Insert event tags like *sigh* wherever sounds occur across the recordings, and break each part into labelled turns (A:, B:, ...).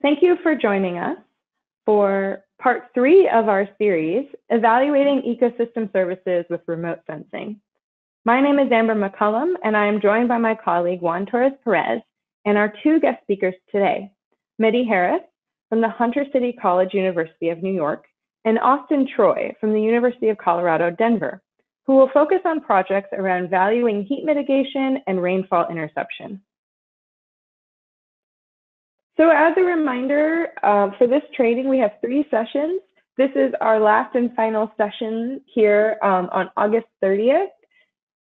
A: Thank you for joining us for part three of our series, Evaluating Ecosystem Services with Remote Sensing. My name is Amber McCullum, and I am joined by my colleague Juan Torres Perez and our two guest speakers today, Mehdi Heris from the Hunter City College University of New York and Austin Troy from the University of Colorado, Denver, who will focus on projects around valuing heat mitigation and rainfall interception. So as a reminder, uh, for this training, we have three sessions. This is our last and final session here um, on August 30th.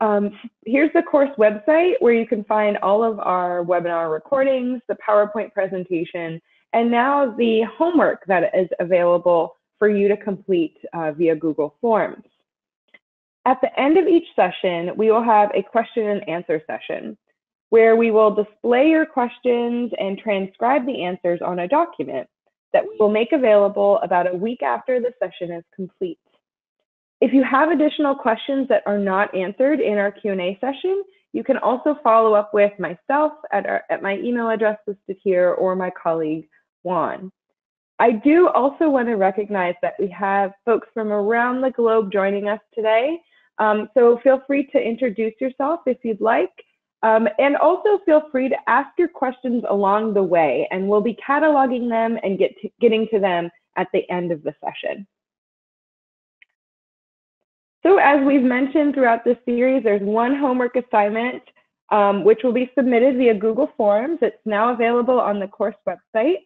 A: Um, here's the course website where you can find all of our webinar recordings, the PowerPoint presentation, and now the homework that is available for you to complete uh, via Google Forms. At the end of each session, we will have a question and answer session where we will display your questions and transcribe the answers on a document that we will make available about a week after the session is complete. If you have additional questions that are not answered in our Q&A session, you can also follow up with myself at, our, at my email address listed here or my colleague Juan. I do also want to recognize that we have folks from around the globe joining us today. Um, so feel free to introduce yourself if you'd like. Um, and also feel free to ask your questions along the way, and we'll be cataloging them and get to, getting to them at the end of the session. So as we've mentioned throughout this series, there's one homework assignment um, which will be submitted via Google Forms. It's now available on the course website.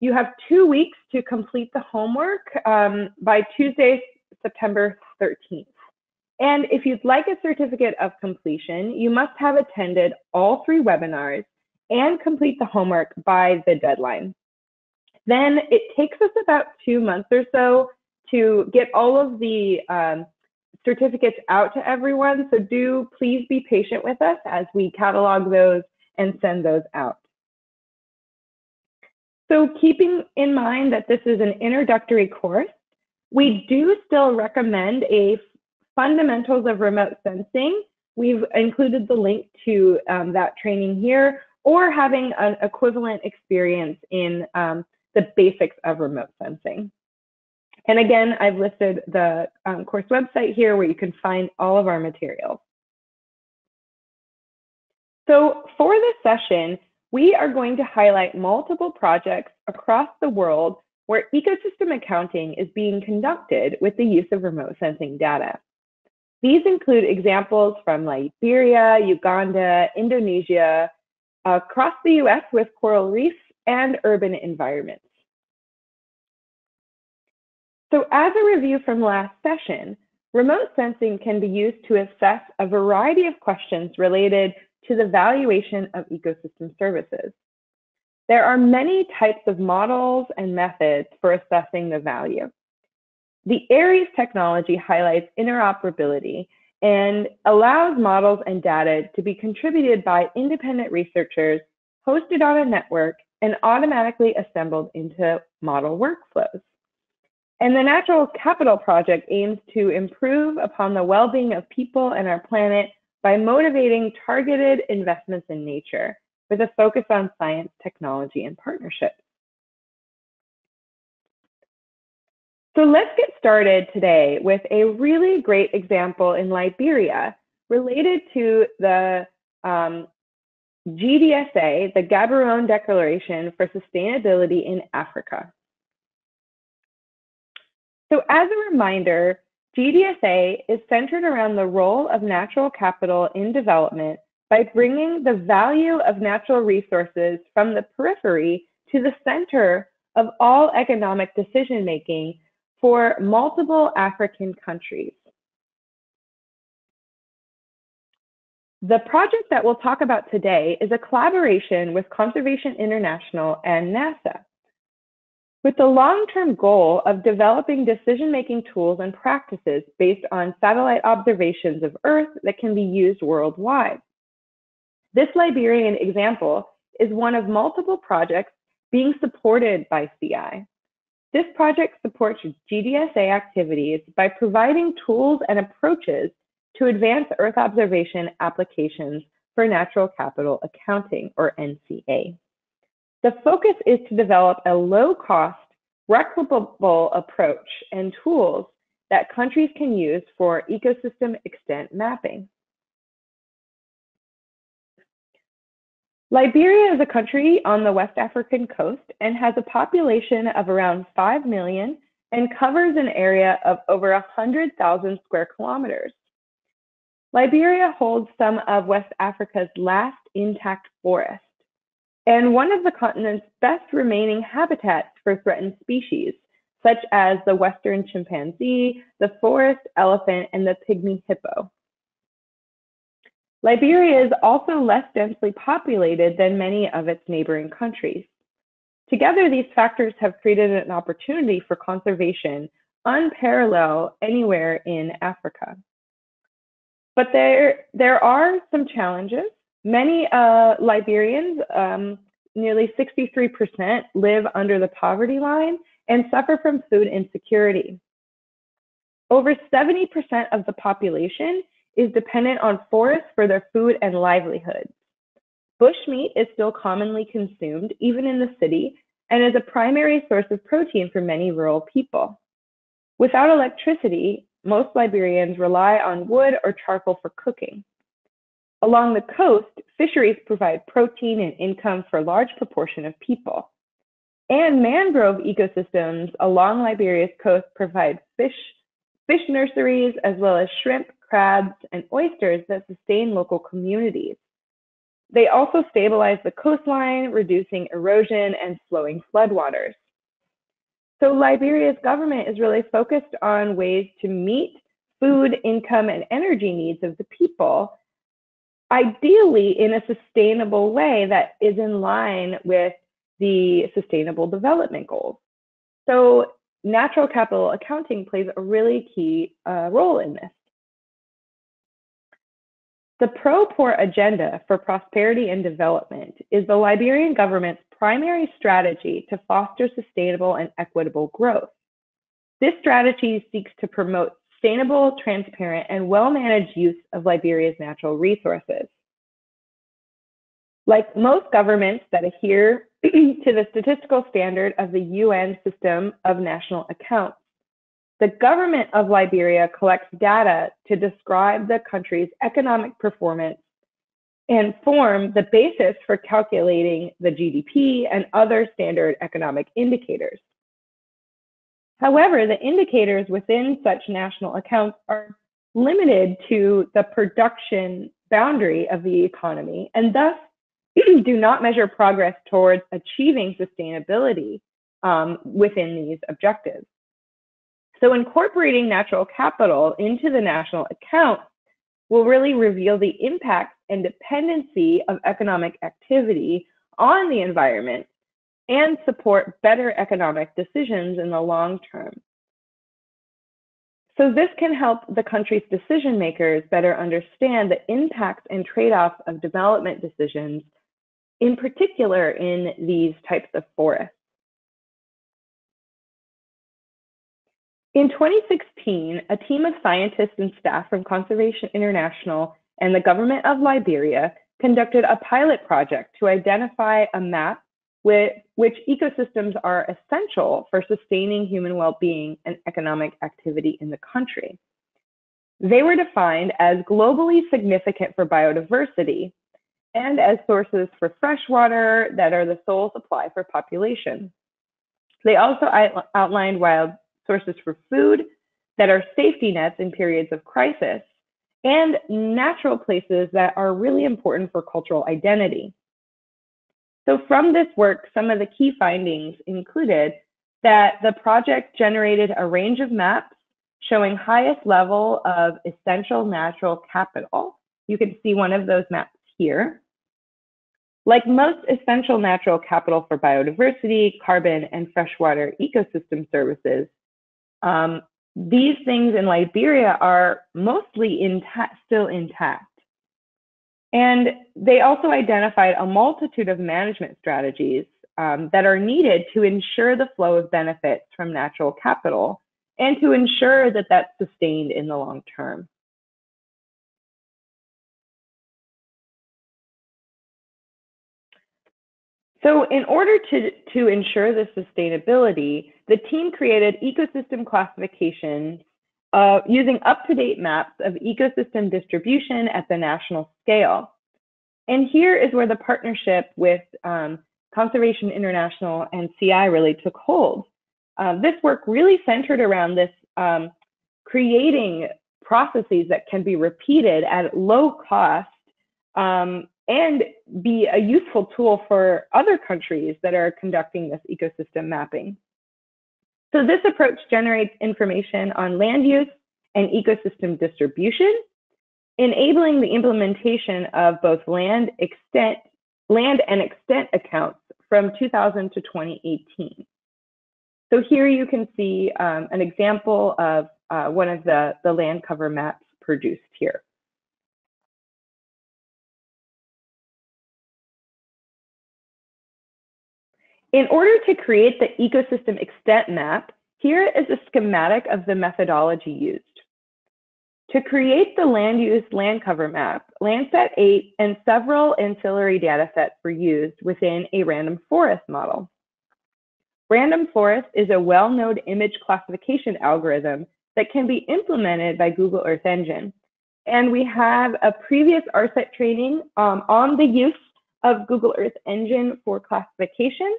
A: You have two weeks to complete the homework um, by Tuesday, September 13th. And if you'd like a certificate of completion, you must have attended all three webinars and complete the homework by the deadline. Then it takes us about two months or so to get all of the um, certificates out to everyone. So do please be patient with us as we catalog those and send those out. So keeping in mind that this is an introductory course, we do still recommend a fundamentals of remote sensing. We've included the link to um, that training here or having an equivalent experience in um, the basics of remote sensing. And again, I've listed the um, course website here where you can find all of our materials. So for this session, we are going to highlight multiple projects across the world where ecosystem accounting is being conducted with the use of remote sensing data. These include examples from Liberia, Uganda, Indonesia, across the US with coral reefs and urban environments. So as a review from last session, remote sensing can be used to assess a variety of questions related to the valuation of ecosystem services. There are many types of models and methods for assessing the value. The ARIES technology highlights interoperability and allows models and data to be contributed by independent researchers, hosted on a network, and automatically assembled into model workflows. And the Natural Capital Project aims to improve upon the well-being of people and our planet by motivating targeted investments in nature with a focus on science, technology, and partnerships. So let's get started today with a really great example in Liberia related to the um, GDSA, the Gaborone Declaration for Sustainability in Africa. So as a reminder, GDSA is centered around the role of natural capital in development by bringing the value of natural resources from the periphery to the center of all economic decision making for multiple African countries. The project that we'll talk about today is a collaboration with Conservation International and NASA with the long-term goal of developing decision-making tools and practices based on satellite observations of Earth that can be used worldwide. This Liberian example is one of multiple projects being supported by CI. This project supports GDSA activities by providing tools and approaches to advance Earth observation applications for natural capital accounting, or NCA. The focus is to develop a low-cost, replicable approach and tools that countries can use for ecosystem extent mapping. Liberia is a country on the West African coast and has a population of around 5 million and covers an area of over 100,000 square kilometers. Liberia holds some of West Africa's last intact forest and one of the continent's best remaining habitats for threatened species, such as the western chimpanzee, the forest elephant, and the pygmy hippo. Liberia is also less densely populated than many of its neighboring countries. Together, these factors have created an opportunity for conservation unparalleled anywhere in Africa. But there, there are some challenges. Many uh, Liberians, um, nearly 63%, live under the poverty line and suffer from food insecurity. Over 70% of the population is dependent on forests for their food and livelihoods. Bushmeat is still commonly consumed, even in the city, and is a primary source of protein for many rural people. Without electricity, most Liberians rely on wood or charcoal for cooking. Along the coast, fisheries provide protein and income for a large proportion of people. And mangrove ecosystems along Liberia's coast provide fish, fish nurseries, as well as shrimp, crabs, and oysters that sustain local communities. They also stabilize the coastline, reducing erosion and slowing floodwaters. So Liberia's government is really focused on ways to meet food, income, and energy needs of the people, ideally in a sustainable way that is in line with the Sustainable Development Goals. So natural capital accounting plays a really key uh, role in this. The Pro-Poor Agenda for Prosperity and Development is the Liberian government's primary strategy to foster sustainable and equitable growth. This strategy seeks to promote sustainable, transparent, and well-managed use of Liberia's natural resources. Like most governments that adhere *clears throat* to the statistical standard of the UN system of national accounts, the government of Liberia collects data to describe the country's economic performance and form the basis for calculating the GDP and other standard economic indicators. However, the indicators within such national accounts are limited to the production boundary of the economy and thus *clears throat* do not measure progress towards achieving sustainability um, within these objectives. So incorporating natural capital into the national account will really reveal the impact and dependency of economic activity on the environment and support better economic decisions in the long term. So this can help the country's decision makers better understand the impacts and trade-offs of development decisions, in particular in these types of forests. In 2016, a team of scientists and staff from Conservation International and the government of Liberia conducted a pilot project to identify a map with which ecosystems are essential for sustaining human well-being and economic activity in the country. They were defined as globally significant for biodiversity and as sources for fresh water that are the sole supply for population. They also outlined wild sources for food that are safety nets in periods of crisis, and natural places that are really important for cultural identity. So from this work, some of the key findings included that the project generated a range of maps showing highest level of essential natural capital. You can see one of those maps here. Like most essential natural capital for biodiversity, carbon, and freshwater ecosystem services, um, these things in Liberia are mostly intact, still intact. And they also identified a multitude of management strategies um, that are needed to ensure the flow of benefits from natural capital and to ensure that that's sustained in the long term. So in order to, to ensure the sustainability, the team created ecosystem classification uh, using up-to-date maps of ecosystem distribution at the national scale. And here is where the partnership with um, Conservation International and CI really took hold. Uh, this work really centered around this um, creating processes that can be repeated at low cost um, and be a useful tool for other countries that are conducting this ecosystem mapping. So this approach generates information on land use and ecosystem distribution, enabling the implementation of both land extent, land and extent accounts from 2000 to 2018. So here you can see um, an example of uh, one of the, the land cover maps produced here. In order to create the ecosystem extent map, here is a schematic of the methodology used. To create the land use land cover map, Landsat 8 and several ancillary datasets were used within a random forest model. Random forest is a well-known image classification algorithm that can be implemented by Google Earth Engine. And we have a previous ARSET training um, on the use of Google Earth Engine for classification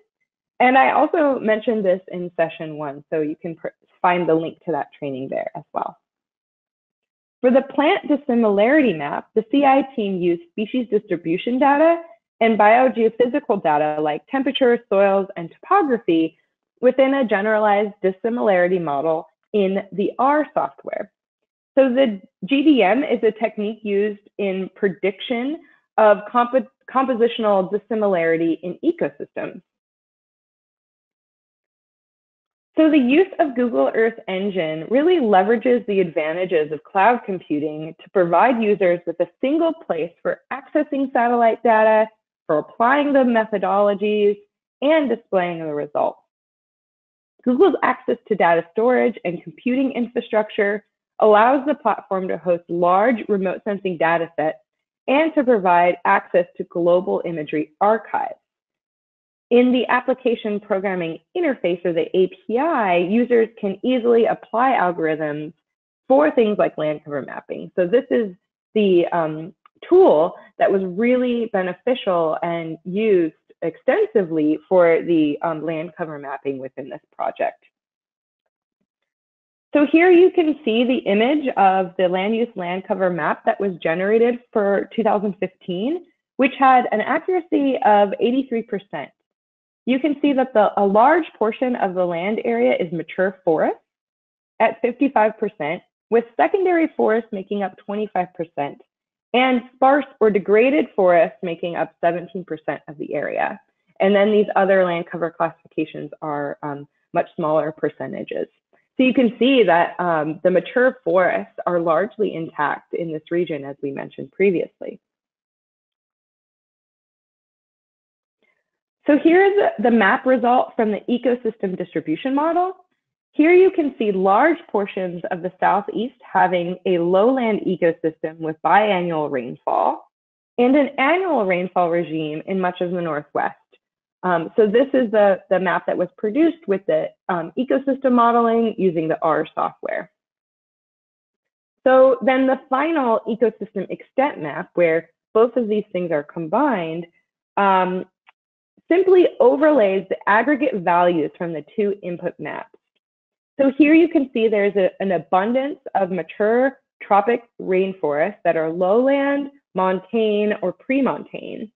A: and I also mentioned this in session one, so you can find the link to that training there as well. For the plant dissimilarity map, the CI team used species distribution data and biogeophysical data like temperature, soils, and topography within a generalized dissimilarity model in the R software. So the GDM is a technique used in prediction of comp compositional dissimilarity in ecosystems. So the use of Google Earth Engine really leverages the advantages of cloud computing to provide users with a single place for accessing satellite data, for applying the methodologies, and displaying the results. Google's access to data storage and computing infrastructure allows the platform to host large remote sensing data sets and to provide access to global imagery archives. In the application programming interface or the API, users can easily apply algorithms for things like land cover mapping. So this is the um, tool that was really beneficial and used extensively for the um, land cover mapping within this project. So here you can see the image of the land use land cover map that was generated for 2015, which had an accuracy of 83% you can see that the, a large portion of the land area is mature forest at 55%, with secondary forest making up 25%, and sparse or degraded forest making up 17% of the area. And then these other land cover classifications are um, much smaller percentages. So you can see that um, the mature forests are largely intact in this region, as we mentioned previously. So here's the map result from the ecosystem distribution model. Here you can see large portions of the Southeast having a lowland ecosystem with biannual rainfall and an annual rainfall regime in much of the Northwest. Um, so this is the, the map that was produced with the um, ecosystem modeling using the R software. So then the final ecosystem extent map, where both of these things are combined, um, simply overlays the aggregate values from the two input maps. So here you can see there's a, an abundance of mature tropic rainforests that are lowland, montane, or pre-montane,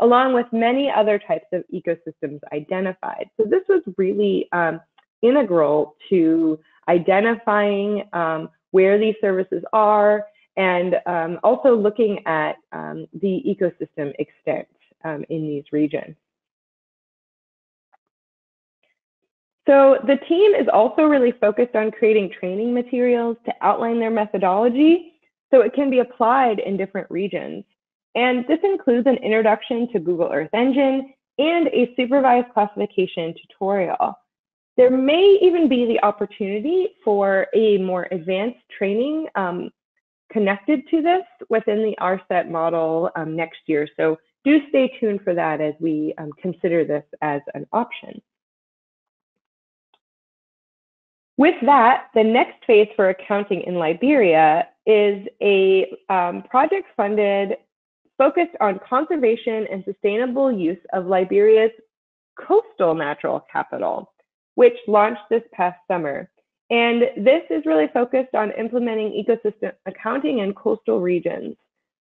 A: along with many other types of ecosystems identified. So this was really um, integral to identifying um, where these services are and um, also looking at um, the ecosystem extent um, in these regions. So the team is also really focused on creating training materials to outline their methodology so it can be applied in different regions. And this includes an introduction to Google Earth Engine and a supervised classification tutorial. There may even be the opportunity for a more advanced training um, connected to this within the ARSET model um, next year. So do stay tuned for that as we um, consider this as an option. With that, the next phase for accounting in Liberia is a um, project funded focused on conservation and sustainable use of Liberia's coastal natural capital, which launched this past summer. And this is really focused on implementing ecosystem accounting in coastal regions.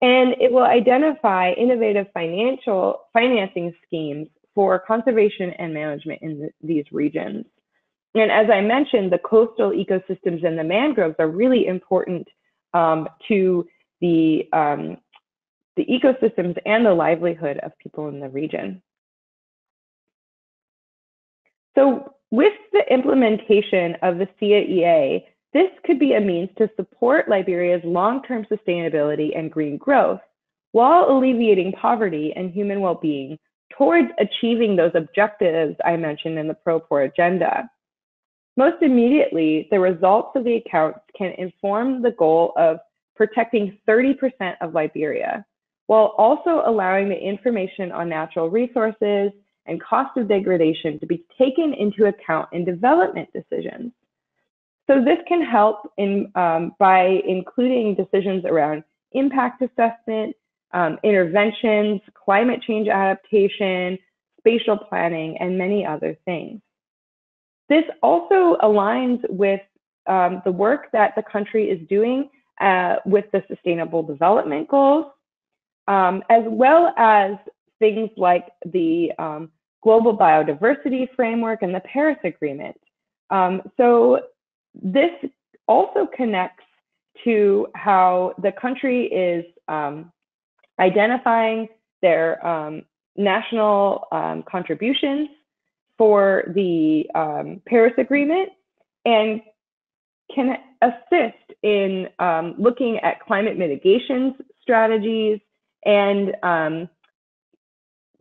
A: And it will identify innovative financial financing schemes for conservation and management in the, these regions. And as I mentioned, the coastal ecosystems and the mangroves are really important um, to the, um, the ecosystems and the livelihood of people in the region. So with the implementation of the CAEA, this could be a means to support Liberia's long-term sustainability and green growth while alleviating poverty and human well-being towards achieving those objectives I mentioned in the Pro-Poor agenda. Most immediately, the results of the accounts can inform the goal of protecting 30% of Liberia, while also allowing the information on natural resources and cost of degradation to be taken into account in development decisions. So this can help in, um, by including decisions around impact assessment, um, interventions, climate change adaptation, spatial planning, and many other things. This also aligns with um, the work that the country is doing uh, with the Sustainable Development Goals, um, as well as things like the um, Global Biodiversity Framework and the Paris Agreement. Um, so this also connects to how the country is um, identifying their um, national contributions for the um, Paris Agreement and can assist in um, looking at climate mitigation strategies and um,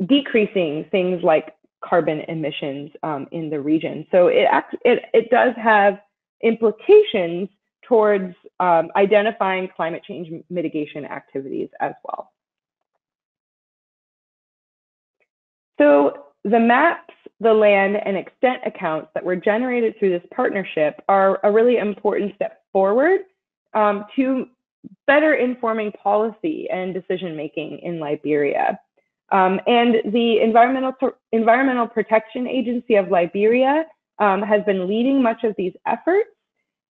A: decreasing things like carbon emissions um, in the region. So it, it, it does have implications towards um, identifying climate change mitigation activities as well. So the maps, the land, and extent accounts that were generated through this partnership are a really important step forward um, to better informing policy and decision making in Liberia. Um, and the Environmental, Environmental Protection Agency of Liberia um, has been leading much of these efforts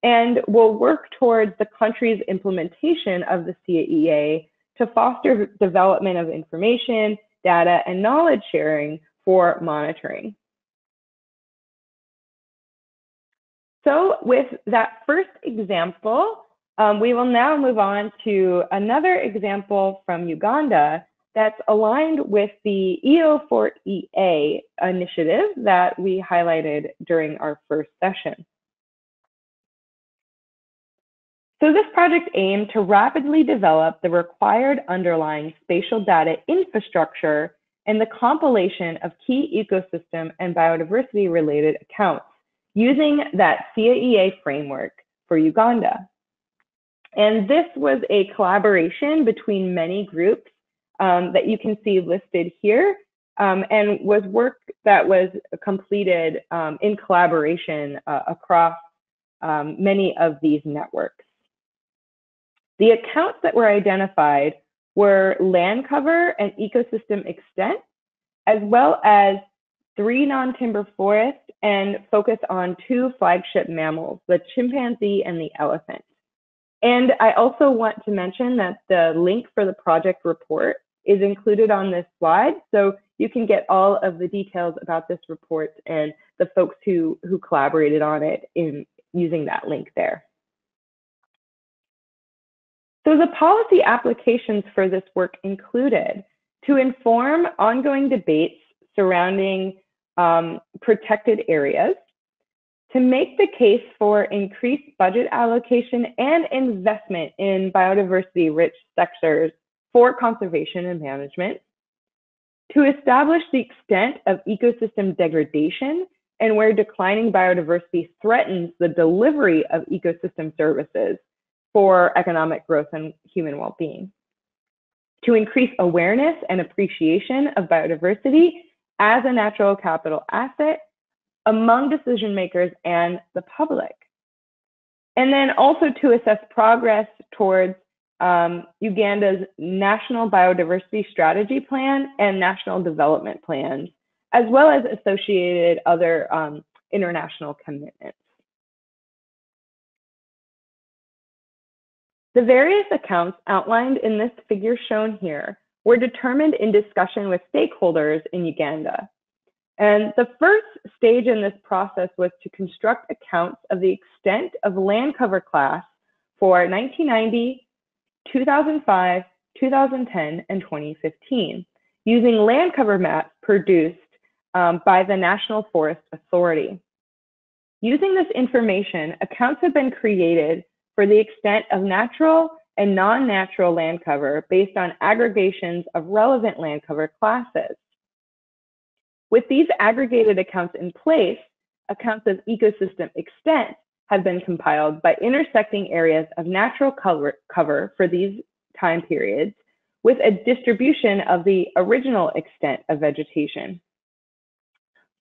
A: and will work towards the country's implementation of the CAEA to foster development of information, data, and knowledge sharing for monitoring. So with that first example, um, we will now move on to another example from Uganda that's aligned with the EO4EA initiative that we highlighted during our first session. So this project aimed to rapidly develop the required underlying spatial data infrastructure and the compilation of key ecosystem and biodiversity related accounts using that CAEA framework for Uganda. And this was a collaboration between many groups um, that you can see listed here um, and was work that was completed um, in collaboration uh, across um, many of these networks. The accounts that were identified were land cover and ecosystem extent, as well as three non-timber forests and focus on two flagship mammals, the chimpanzee and the elephant. And I also want to mention that the link for the project report is included on this slide. So you can get all of the details about this report and the folks who, who collaborated on it in using that link there. So the policy applications for this work included to inform ongoing debates surrounding um, protected areas, to make the case for increased budget allocation and investment in biodiversity rich sectors for conservation and management, to establish the extent of ecosystem degradation and where declining biodiversity threatens the delivery of ecosystem services for economic growth and human well-being. to increase awareness and appreciation of biodiversity as a natural capital asset among decision makers and the public. And then also to assess progress towards um, Uganda's National Biodiversity Strategy Plan and National Development Plans, as well as associated other um, international commitments. The various accounts outlined in this figure shown here were determined in discussion with stakeholders in Uganda. And the first stage in this process was to construct accounts of the extent of land cover class for 1990, 2005, 2010, and 2015, using land cover maps produced um, by the National Forest Authority. Using this information, accounts have been created for the extent of natural and non-natural land cover based on aggregations of relevant land cover classes. With these aggregated accounts in place, accounts of ecosystem extent have been compiled by intersecting areas of natural cover, cover for these time periods with a distribution of the original extent of vegetation.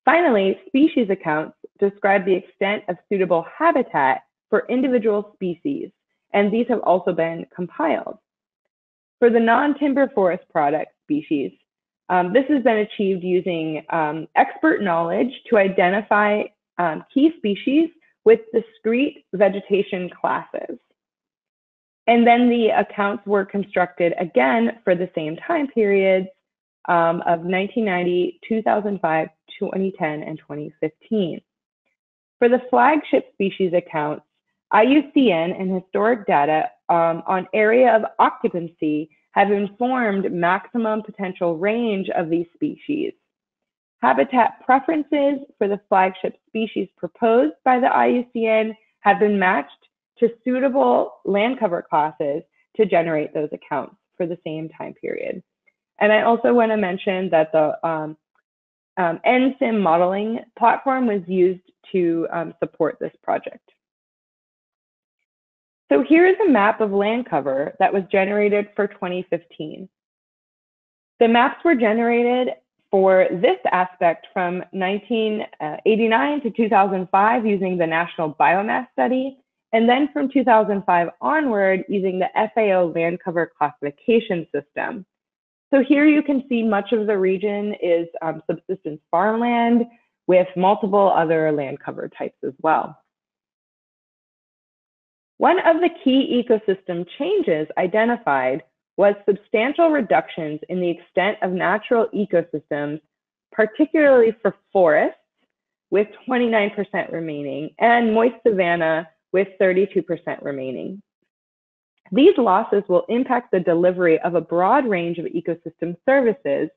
A: Finally, species accounts describe the extent of suitable habitat for individual species, and these have also been compiled. For the non-timber forest product species, um, this has been achieved using um, expert knowledge to identify um, key species with discrete vegetation classes. And then the accounts were constructed again for the same time periods um, of 1990, 2005, 2010, and 2015. For the flagship species accounts, IUCN and historic data um, on area of occupancy have informed maximum potential range of these species. Habitat preferences for the flagship species proposed by the IUCN have been matched to suitable land cover classes to generate those accounts for the same time period. And I also want to mention that the um, um, NSIM modeling platform was used to um, support this project. So here is a map of land cover that was generated for 2015. The maps were generated for this aspect from 1989 to 2005 using the National Biomass Study, and then from 2005 onward using the FAO land cover classification system. So here you can see much of the region is um, subsistence farmland with multiple other land cover types as well. One of the key ecosystem changes identified was substantial reductions in the extent of natural ecosystems, particularly for forests, with 29% remaining, and moist savanna with 32% remaining. These losses will impact the delivery of a broad range of ecosystem services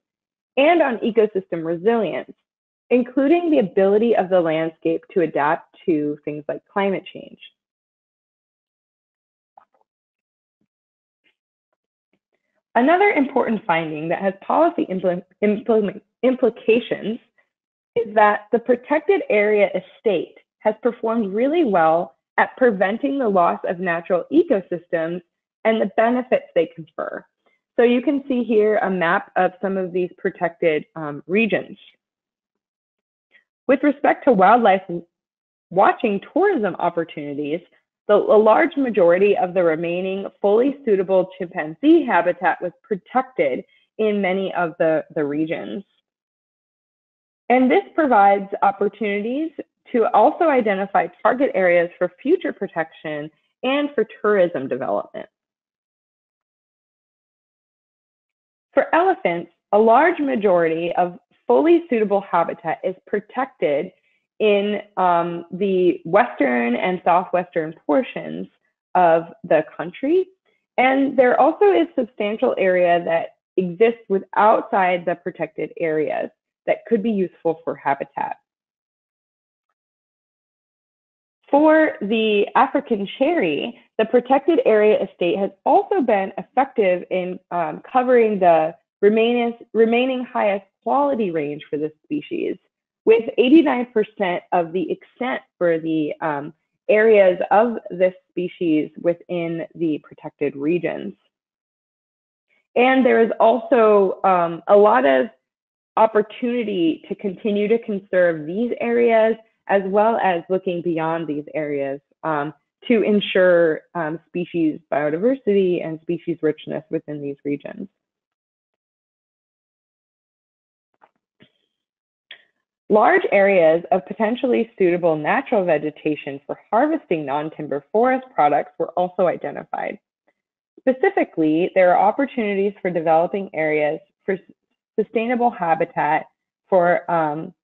A: and on ecosystem resilience, including the ability of the landscape to adapt to things like climate change. Another important finding that has policy impl impl implications is that the protected area estate has performed really well at preventing the loss of natural ecosystems and the benefits they confer. So you can see here a map of some of these protected um, regions. With respect to wildlife watching tourism opportunities, the, a large majority of the remaining fully suitable chimpanzee habitat was protected in many of the, the regions. And this provides opportunities to also identify target areas for future protection and for tourism development. For elephants, a large majority of fully suitable habitat is protected in um, the western and southwestern portions of the country. And there also is substantial area that exists with outside the protected areas that could be useful for habitat. For the African cherry, the protected area estate has also been effective in um, covering the remaining, remaining highest quality range for this species with 89% of the extent for the um, areas of this species within the protected regions. And there is also um, a lot of opportunity to continue to conserve these areas as well as looking beyond these areas um, to ensure um, species biodiversity and species richness within these regions. Large areas of potentially suitable natural vegetation for harvesting non-timber forest products were also identified. Specifically, there are opportunities for developing areas for sustainable habitat for um,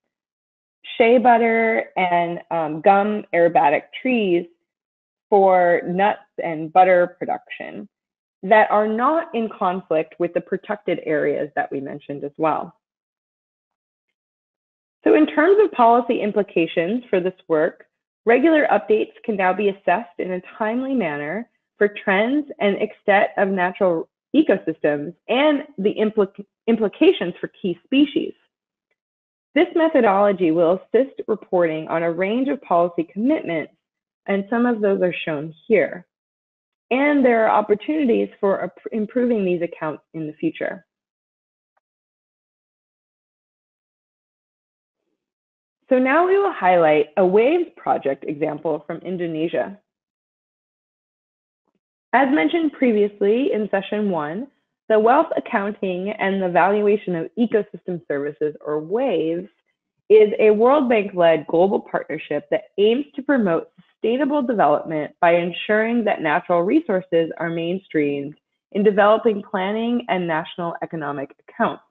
A: shea butter and um, gum aromatic trees for nuts and butter production that are not in conflict with the protected areas that we mentioned as well. So in terms of policy implications for this work, regular updates can now be assessed in a timely manner for trends and extent of natural ecosystems and the implica implications for key species. This methodology will assist reporting on a range of policy commitments, and some of those are shown here. And there are opportunities for improving these accounts in the future. So now we will highlight a WAVES project example from Indonesia. As mentioned previously in session one, the Wealth Accounting and the Valuation of Ecosystem Services, or WAVES, is a World Bank-led global partnership that aims to promote sustainable development by ensuring that natural resources are mainstreamed in developing planning and national economic accounts.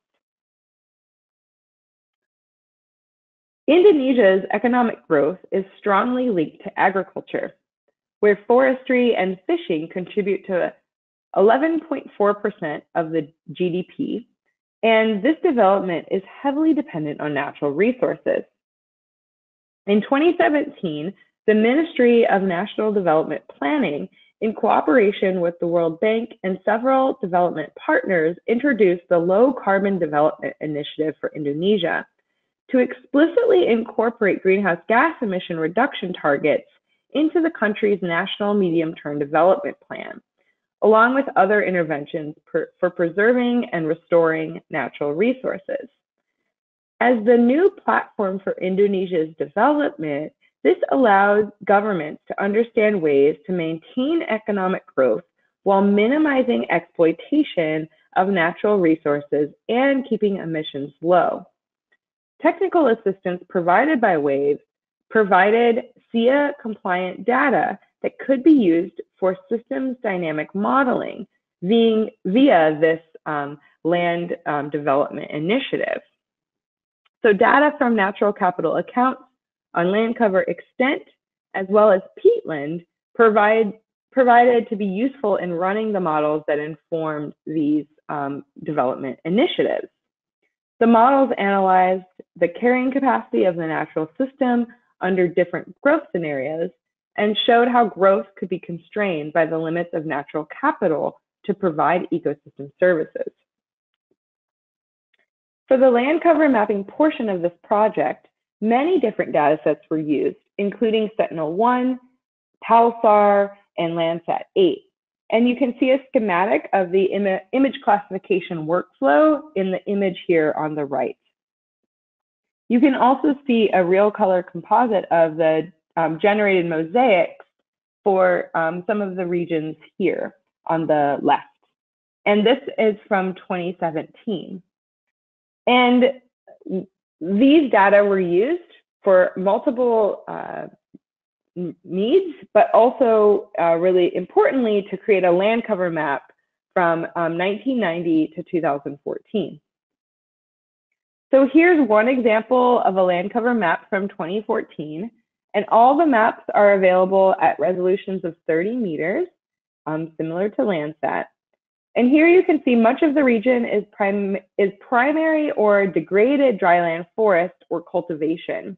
A: Indonesia's economic growth is strongly linked to agriculture, where forestry and fishing contribute to 11.4% of the GDP, and this development is heavily dependent on natural resources. In 2017, the Ministry of National Development Planning, in cooperation with the World Bank and several development partners, introduced the Low Carbon Development Initiative for Indonesia, to explicitly incorporate greenhouse gas emission reduction targets into the country's national medium-term development plan, along with other interventions per, for preserving and restoring natural resources. As the new platform for Indonesia's development, this allows governments to understand ways to maintain economic growth while minimizing exploitation of natural resources and keeping emissions low. Technical assistance provided by WAVES provided SEEA compliant data that could be used for systems dynamic modeling via, via this um, land um, development initiative. So data from natural capital accounts on land cover extent as well as peatland provide, provided to be useful in running the models that informed these um, development initiatives. The models analyzed the carrying capacity of the natural system under different growth scenarios and showed how growth could be constrained by the limits of natural capital to provide ecosystem services. For the land cover mapping portion of this project, many different data sets were used, including Sentinel-1, PALSAR, and Landsat 8. And you can see a schematic of the Im image classification workflow in the image here on the right. You can also see a real color composite of the um, generated mosaics for um, some of the regions here on the left. And this is from 2017. And these data were used for multiple uh, needs, but also uh, really importantly to create a land cover map from um, 1990 to 2014. So here's one example of a land cover map from 2014, and all the maps are available at resolutions of 30 meters, um, similar to Landsat. And here you can see much of the region is, prim is primary or degraded dryland forest or cultivation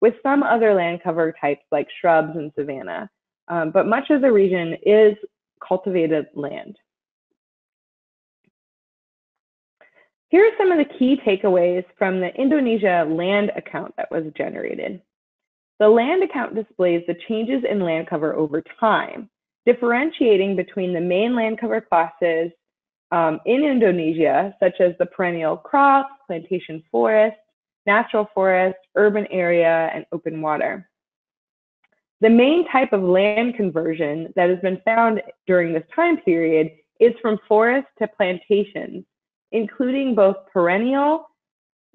A: with some other land cover types like shrubs and savanna. Um, but much of the region is cultivated land. Here are some of the key takeaways from the Indonesia land account that was generated. The land account displays the changes in land cover over time, differentiating between the main land cover classes um, in Indonesia, such as the perennial crops, plantation forest, natural forest, urban area, and open water. The main type of land conversion that has been found during this time period is from forest to plantations, including both perennial,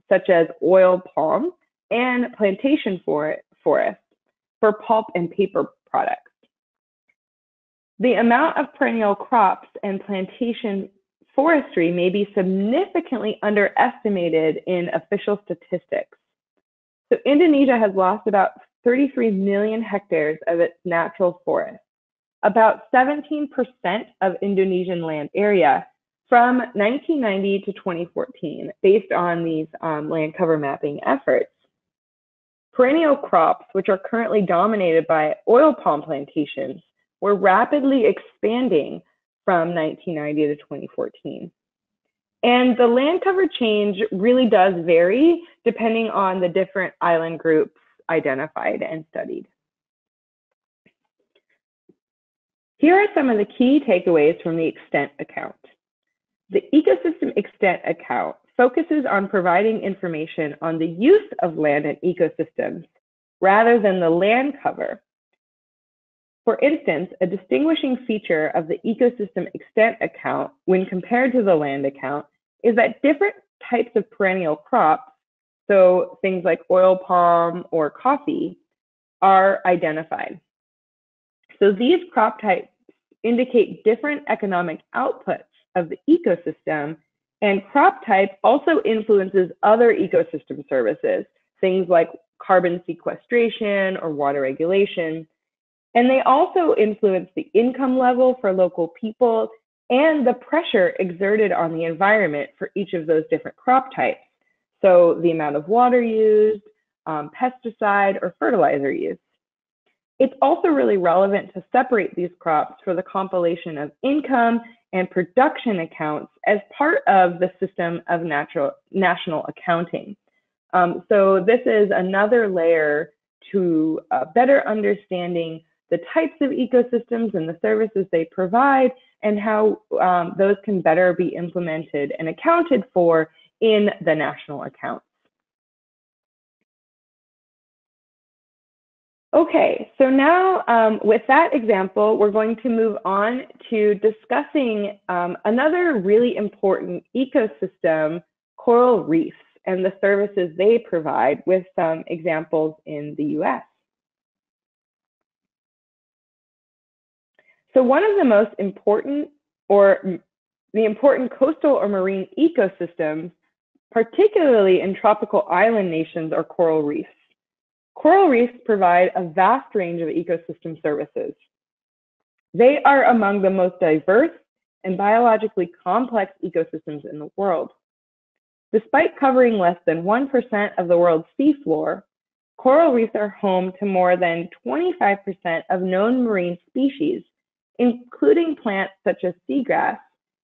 A: such as oil palm, and plantation for forest for pulp and paper products. The amount of perennial crops and plantation forestry may be significantly underestimated in official statistics. So Indonesia has lost about 33 million hectares of its natural forest, about 17% of Indonesian land area from 1990 to 2014, based on these um, land cover mapping efforts. Perennial crops, which are currently dominated by oil palm plantations, were rapidly expanding from 1990 to 2014. And the land cover change really does vary depending on the different island groups identified and studied. Here are some of the key takeaways from the extent account. The ecosystem extent account focuses on providing information on the use of land and ecosystems rather than the land cover. For instance, a distinguishing feature of the ecosystem extent account when compared to the land account is that different types of perennial crops, so things like oil palm or coffee, are identified. So these crop types indicate different economic outputs of the ecosystem and crop type also influences other ecosystem services, things like carbon sequestration or water regulation. And they also influence the income level for local people and the pressure exerted on the environment for each of those different crop types. So the amount of water used, um, pesticide or fertilizer use. It's also really relevant to separate these crops for the compilation of income and production accounts as part of the system of natural, national accounting. Um, so this is another layer to uh, better understanding the types of ecosystems and the services they provide and how um, those can better be implemented and accounted for in the national accounts. Okay, so now um, with that example, we're going to move on to discussing um, another really important ecosystem, coral reefs, and the services they provide with some examples in the US. So one of the most important or the important coastal or marine ecosystems, particularly in tropical island nations, are coral reefs. Coral reefs provide a vast range of ecosystem services. They are among the most diverse and biologically complex ecosystems in the world. Despite covering less than 1% of the world's seafloor, coral reefs are home to more than 25% of known marine species, including plants such as seagrass,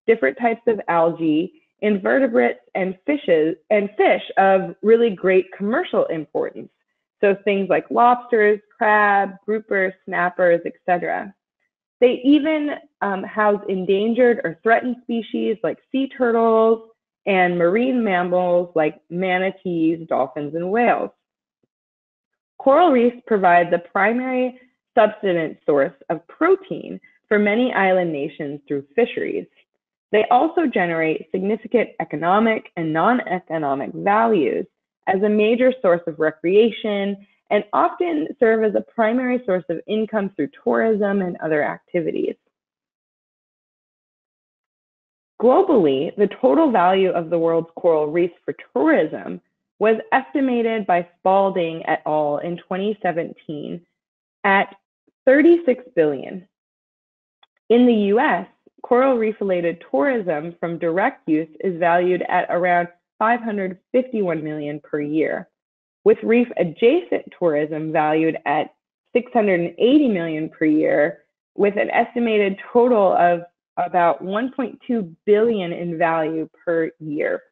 A: different types of algae, invertebrates, and fishes and fish of really great commercial importance. So things like lobsters, crab, groupers, snappers, etc. They even um, house endangered or threatened species like sea turtles and marine mammals like manatees, dolphins, and whales. Coral reefs provide the primary subsistence source of protein for many island nations through fisheries. They also generate significant economic and non-economic values as a major source of recreation and often serve as a primary source of income through tourism and other activities. Globally, the total value of the world's coral reefs for tourism was estimated by Spalding et al. in 2017 at 36 billion. In the US, coral reef related tourism from direct use is valued at around 551 million per year, with reef adjacent tourism valued at 680 million per year, with an estimated total of about 1.2 billion in value per year.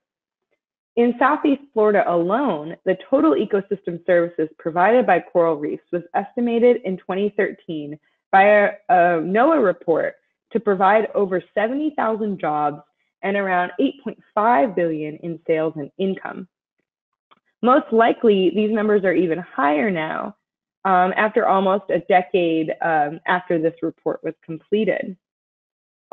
A: In Southeast Florida alone, the total ecosystem services provided by coral reefs was estimated in 2013 by a, a NOAA report to provide over 70,000 jobs and around 8.5 billion in sales and income. Most likely, these numbers are even higher now um, after almost a decade um, after this report was completed.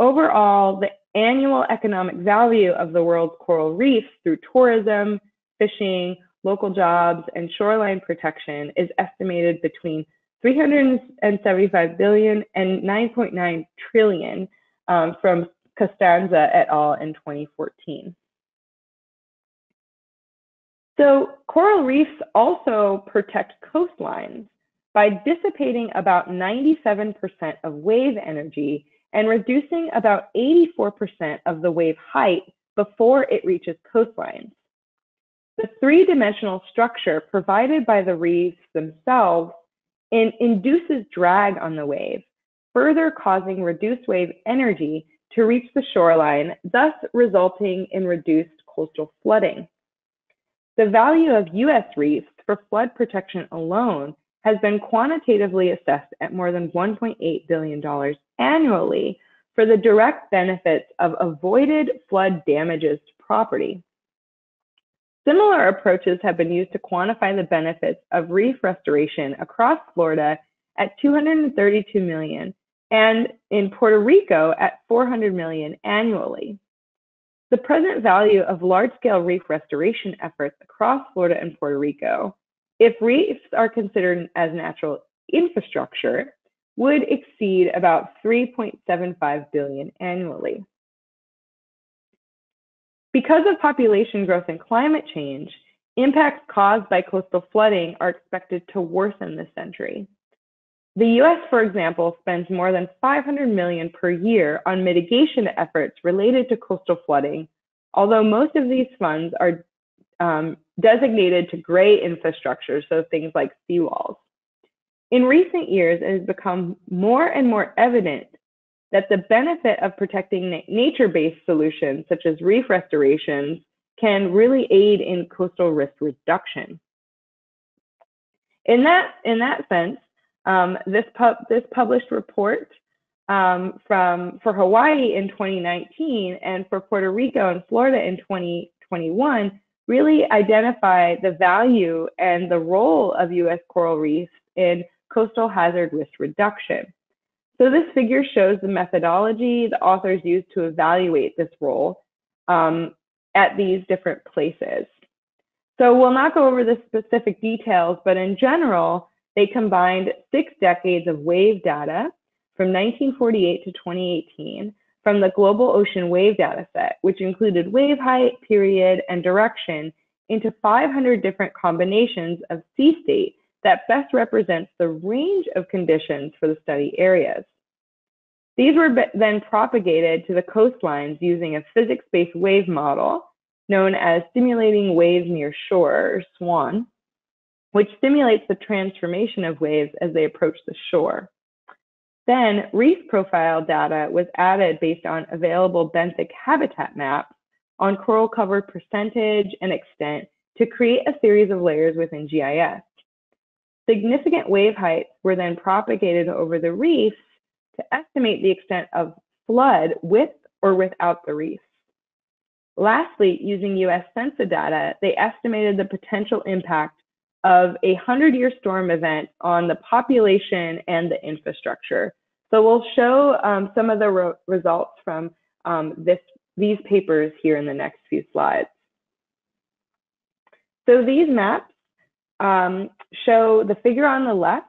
A: Overall, the annual economic value of the world's coral reefs through tourism, fishing, local jobs, and shoreline protection is estimated between 375 billion and 9.9 trillion um, from Costanza et al. in 2014. So coral reefs also protect coastlines by dissipating about 97% of wave energy and reducing about 84% of the wave height before it reaches coastlines. The three-dimensional structure provided by the reefs themselves in induces drag on the wave, further causing reduced wave energy to reach the shoreline, thus resulting in reduced coastal flooding. The value of U.S. reefs for flood protection alone has been quantitatively assessed at more than $1.8 billion annually for the direct benefits of avoided flood damages to property. Similar approaches have been used to quantify the benefits of reef restoration across Florida at 232 million and in Puerto Rico at 400 million annually. The present value of large-scale reef restoration efforts across Florida and Puerto Rico, if reefs are considered as natural infrastructure, would exceed about 3.75 billion annually. Because of population growth and climate change, impacts caused by coastal flooding are expected to worsen this century. The US, for example, spends more than 500 million per year on mitigation efforts related to coastal flooding, although most of these funds are um, designated to gray infrastructure, so things like seawalls. In recent years, it has become more and more evident that the benefit of protecting nature-based solutions, such as reef restorations, can really aid in coastal risk reduction. In that, in that sense, um, this, pub, this published report um, from, for Hawaii in 2019 and for Puerto Rico and Florida in 2021 really identify the value and the role of U.S. coral reefs in coastal hazard risk reduction. So this figure shows the methodology the authors used to evaluate this role um, at these different places. So we'll not go over the specific details, but in general, they combined six decades of wave data from 1948 to 2018 from the Global Ocean Wave Dataset, which included wave height, period, and direction into 500 different combinations of sea state that best represents the range of conditions for the study areas. These were then propagated to the coastlines using a physics-based wave model known as Simulating Waves Near Shore, or SWAN, which simulates the transformation of waves as they approach the shore. Then reef profile data was added based on available benthic habitat maps on coral cover percentage and extent to create a series of layers within GIS. Significant wave heights were then propagated over the reefs to estimate the extent of flood with or without the reefs. Lastly, using US Census data, they estimated the potential impact of a 100-year storm event on the population and the infrastructure. So we'll show um, some of the re results from um, this, these papers here in the next few slides. So these maps um, show the figure on the left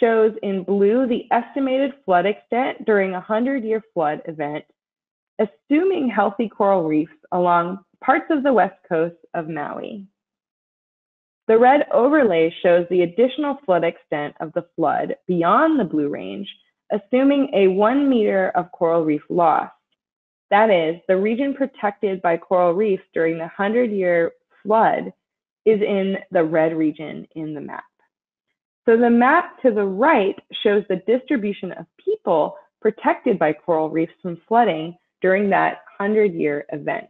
A: shows in blue the estimated flood extent during a 100-year flood event, assuming healthy coral reefs along parts of the west coast of Maui. The red overlay shows the additional flood extent of the flood beyond the blue range, assuming a one meter of coral reef loss. That is, the region protected by coral reefs during the 100 year flood is in the red region in the map. So the map to the right shows the distribution of people protected by coral reefs from flooding during that 100 year event.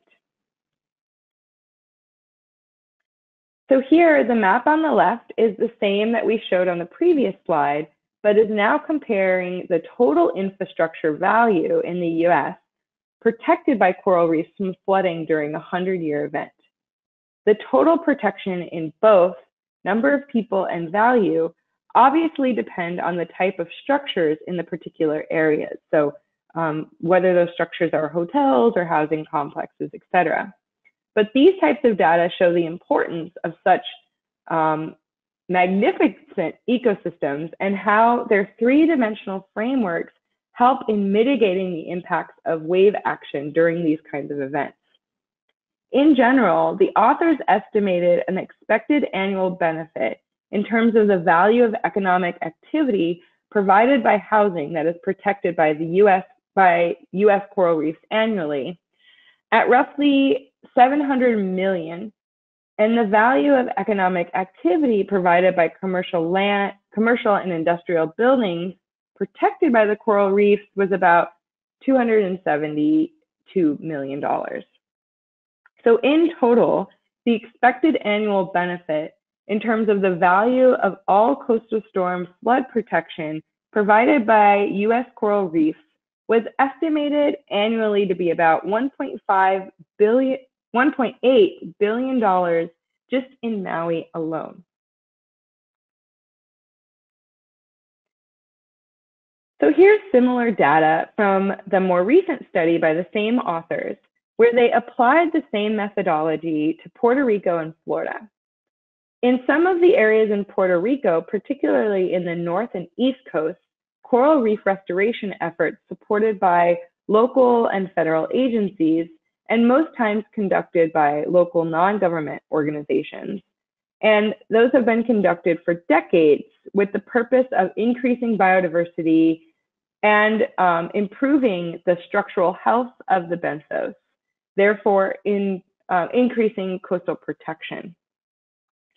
A: So here, the map on the left is the same that we showed on the previous slide, but is now comparing the total infrastructure value in the US protected by coral reefs from flooding during a 100-year event. The total protection in both number of people and value obviously depend on the type of structures in the particular areas. So um, whether those structures are hotels or housing complexes, et cetera. But these types of data show the importance of such um, magnificent ecosystems and how their three-dimensional frameworks help in mitigating the impacts of wave action during these kinds of events. In general, the authors estimated an expected annual benefit in terms of the value of economic activity provided by housing that is protected by the US by US coral reefs annually at roughly 700 million and the value of economic activity provided by commercial land commercial and industrial buildings protected by the coral reefs was about 272 million dollars. So in total, the expected annual benefit in terms of the value of all coastal storm flood protection provided by US coral reefs was estimated annually to be about 1.5 billion 1.8 billion dollars just in Maui alone. So here's similar data from the more recent study by the same authors, where they applied the same methodology to Puerto Rico and Florida. In some of the areas in Puerto Rico, particularly in the north and east coast, coral reef restoration efforts supported by local and federal agencies, and most times conducted by local non-government organizations. And those have been conducted for decades with the purpose of increasing biodiversity and um, improving the structural health of the benthos, therefore in, uh, increasing coastal protection.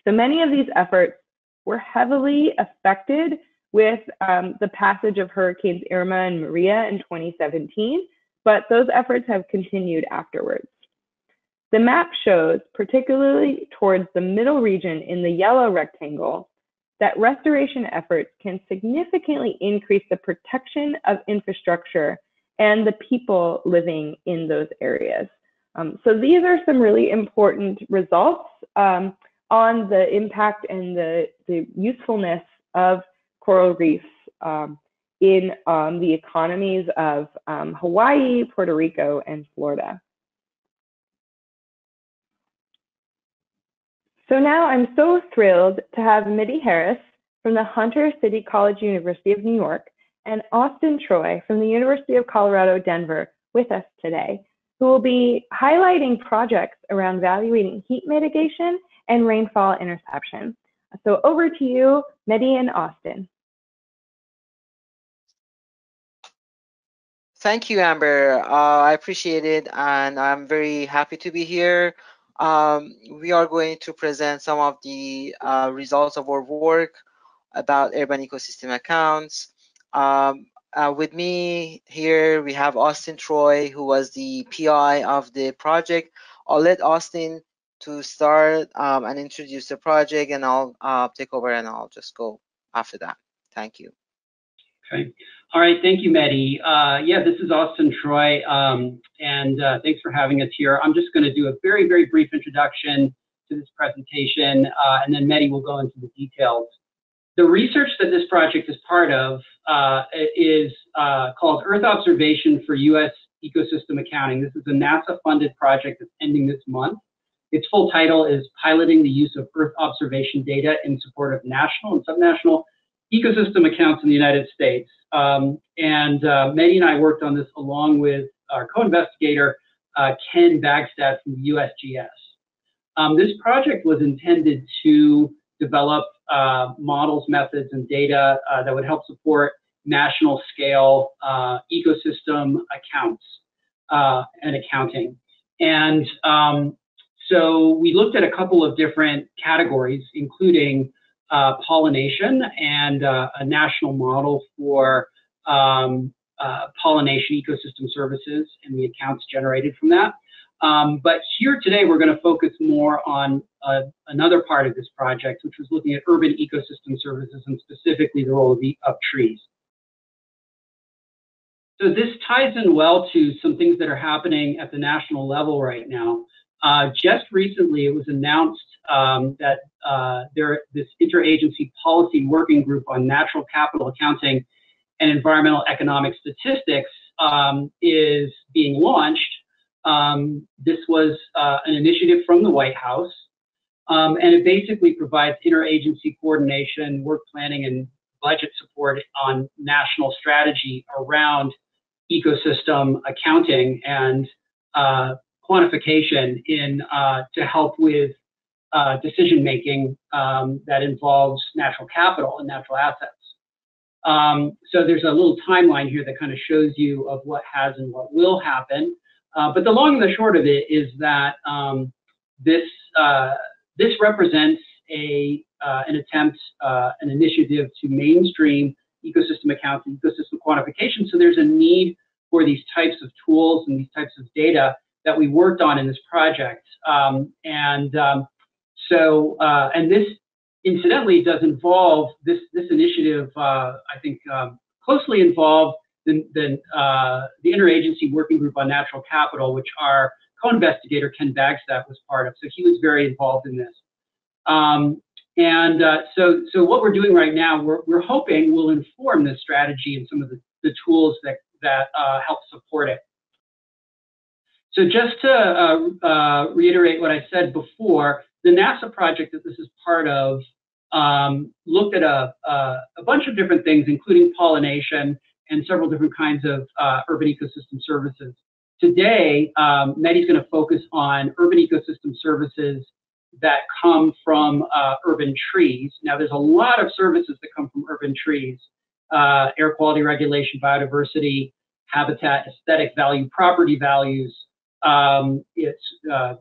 A: So many of these efforts were heavily affected with um, the passage of Hurricanes Irma and Maria in 2017, but those efforts have continued afterwards. The map shows, particularly towards the middle region in the yellow rectangle, that restoration efforts can significantly increase the protection of infrastructure and the people living in those areas. Um, so these are some really important results um, on the impact and the, the usefulness of coral reefs um, in um, the economies of um, Hawaii, Puerto Rico, and Florida. So now I'm so thrilled to have Mehdi Heris from the Hunter City College University of New York and Austin Troy from the University of Colorado Denver with us today, who will be highlighting projects around evaluating heat mitigation and rainfall interception. So over to you, Mitty and Austin.
B: Thank you, Amber. Uh, I appreciate it, and I'm very happy to be here um, we are going to present some of the uh, results of our work about urban ecosystem accounts. Um, uh, with me here, we have Austin Troy, who was the PI of the project. I'll let Austin to start um, and introduce the project, and I'll uh, take over and I'll just go after that. Thank you.
C: Okay. All right. Thank you, Mehdi. Uh, yeah, this is Austin Troy, um, and uh, thanks for having us here. I'm just going to do a very, very brief introduction to this presentation, uh, and then Mehdi will go into the details. The research that this project is part of uh, is uh, called Earth Observation for U.S. Ecosystem Accounting. This is a NASA-funded project that's ending this month. Its full title is Piloting the Use of Earth Observation Data in Support of National and Subnational ecosystem accounts in the United States. Um, and uh, Mehdi and I worked on this along with our co-investigator, uh, Ken Bagstad from USGS. Um, this project was intended to develop uh, models, methods, and data uh, that would help support national scale uh, ecosystem accounts uh, and accounting. And um, so we looked at a couple of different categories, including uh, pollination and uh, a national model for um, uh, pollination ecosystem services and the accounts generated from that. Um, but here today, we're going to focus more on uh, another part of this project, which was looking at urban ecosystem services and specifically the role of, the, of trees. so this ties in well to some things that are happening at the national level right now. Uh, just recently, it was announced um, that uh, there this interagency policy working group on natural capital accounting and environmental economic statistics um, is being launched. Um, this was uh, an initiative from the White House, um, and it basically provides interagency coordination, work planning, and budget support on national strategy around ecosystem accounting and uh, quantification in uh, to help with uh, decision making um, that involves natural capital and natural assets. Um, so there's a little timeline here that kind of shows you of what has and what will happen. Uh, but the long and the short of it is that um, this uh, this represents a uh, an attempt, uh, an initiative to mainstream ecosystem accounts and ecosystem quantification. So there's a need for these types of tools and these types of data that we worked on in this project. Um, and um, so, uh, and this incidentally does involve this this initiative. Uh, I think um, closely involved the the, uh, the interagency working group on natural capital, which our co-investigator Ken Bagstad was part of. So he was very involved in this. Um, and uh, so, so what we're doing right now, we're, we're hoping will inform this strategy and some of the, the tools that, that uh, help support it. So just to uh, uh, reiterate what I said before, the NASA project that this is part of um, looked at a, a, bunch of different things, including pollination and several different kinds of uh, urban ecosystem services. Today, um, Mehdi's going to focus on urban ecosystem services that come from uh, urban trees. Now, there's a lot of services that come from urban trees uh, air quality regulation, biodiversity, habitat, aesthetic value, property values. Um, it's uh,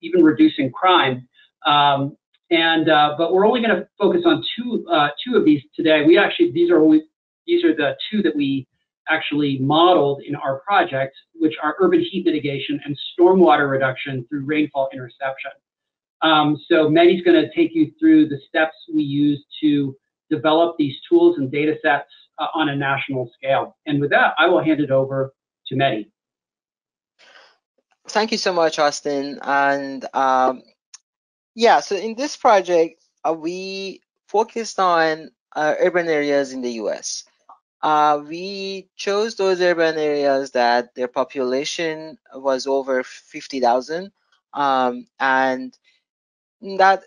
C: even reducing crime. Um, and uh, but we're only going to focus on two uh, two of these today. We actually these are only these are the two that we actually modeled in our project, which are urban heat mitigation and stormwater reduction through rainfall interception. Um, so Mehdi's going to take you through the steps we use to develop these tools and data sets uh, on a national scale. And with that, I will hand it over to Mehdi.
B: Thank you so much, Austin. And um, yeah, so in this project, uh, we focused on uh, urban areas in the US. Uh, we chose those urban areas that their population was over 50,000 um, and that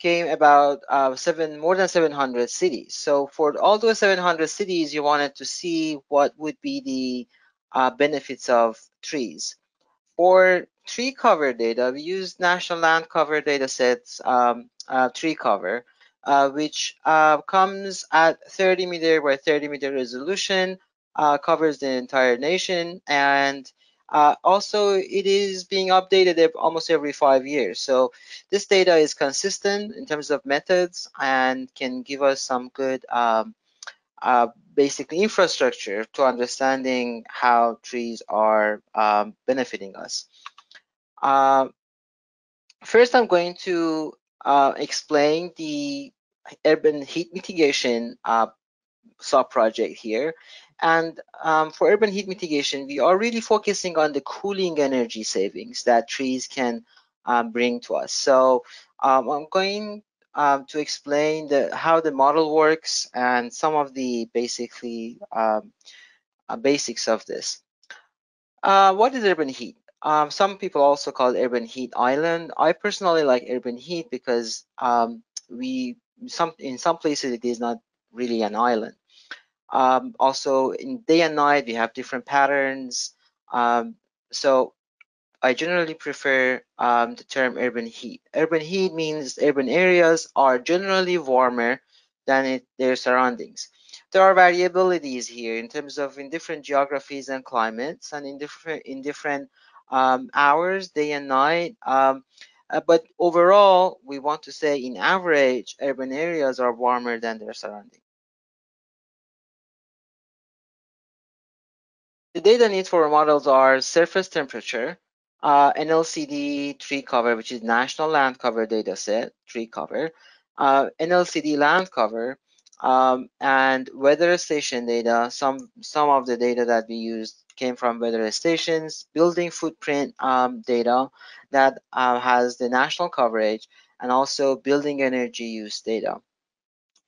B: came about uh, seven more than 700 cities. So for all those 700 cities, you wanted to see what would be the uh, benefits of trees. For tree cover data, we use National Land Cover data sets um, uh, tree cover, uh, which uh, comes at 30 meter by 30 meter resolution, uh, covers the entire nation, and uh, also, it is being updated almost every five years. So this data is consistent in terms of methods and can give us some good um, uh, basic infrastructure to understanding how trees are um, benefiting us. Uh, first, I'm going to uh, explain the urban heat mitigation uh, sub-project here. And um, for urban heat mitigation, we are really focusing on the cooling energy savings that trees can um, bring to us. So um, I'm going um, to explain the, how the model works and some of the basically um, uh, basics of this. Uh, what is urban heat? Um, some people also call it urban heat island. I personally like urban heat because we some in some places it is not really an island. Um, also, in day and night, we have different patterns. Um, so I generally prefer um, the term urban heat. Urban heat means urban areas are generally warmer than it, their surroundings. There are variabilities here in terms of in different geographies and climates and in different in different um, hours, day and night. Um, uh, but overall, we want to say in average, urban areas are warmer than their surroundings. The data needs for models are surface temperature, uh, NLCD tree cover, which is National Land Cover Data Set, tree cover, uh, NLCD land cover, um, and weather station data. Some some of the data that we used came from weather stations, building footprint um, data that uh, has the national coverage, and also building energy use data.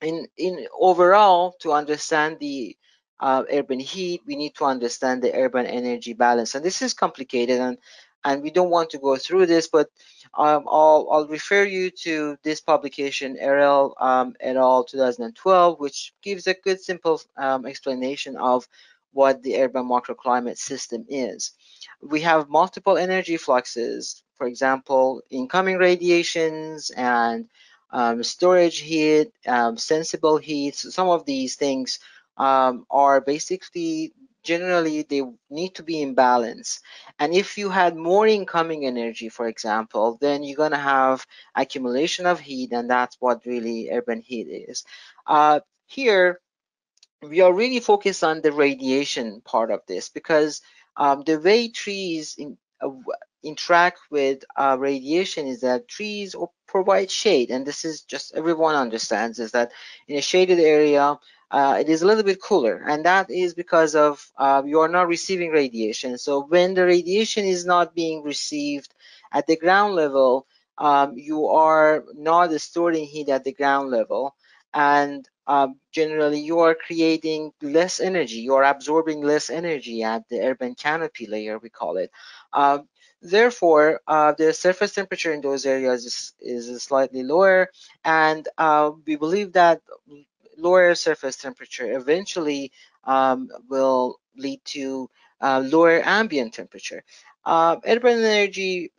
B: In in overall, to understand the uh, urban heat, we need to understand the urban energy balance, and this is complicated and and we don't want to go through this, but um, I'll, I'll refer you to this publication, Erell um, et al. 2012, which gives a good simple um, explanation of what the urban microclimate system is. We have multiple energy fluxes, for example, incoming radiations and um, storage heat, um, sensible heat. So some of these things um, are basically generally they need to be in balance. And if you had more incoming energy, for example, then you're going to have accumulation of heat, and that's what really urban heat is. Uh, here, we are really focused on the radiation part of this because um, the way trees in, uh, interact with uh, radiation is that trees provide shade, and this is just everyone understands is that in a shaded area, uh, it is a little bit cooler and that is because of uh, you are not receiving radiation. So when the radiation is not being received at the ground level um, you are not storing heat at the ground level and um, generally you are creating less energy you are absorbing less energy at the urban canopy layer we call it. Um, therefore uh, the surface temperature in those areas is, is slightly lower and uh, we believe that lower surface temperature eventually um, will lead to uh, lower ambient temperature. Uh, urban energy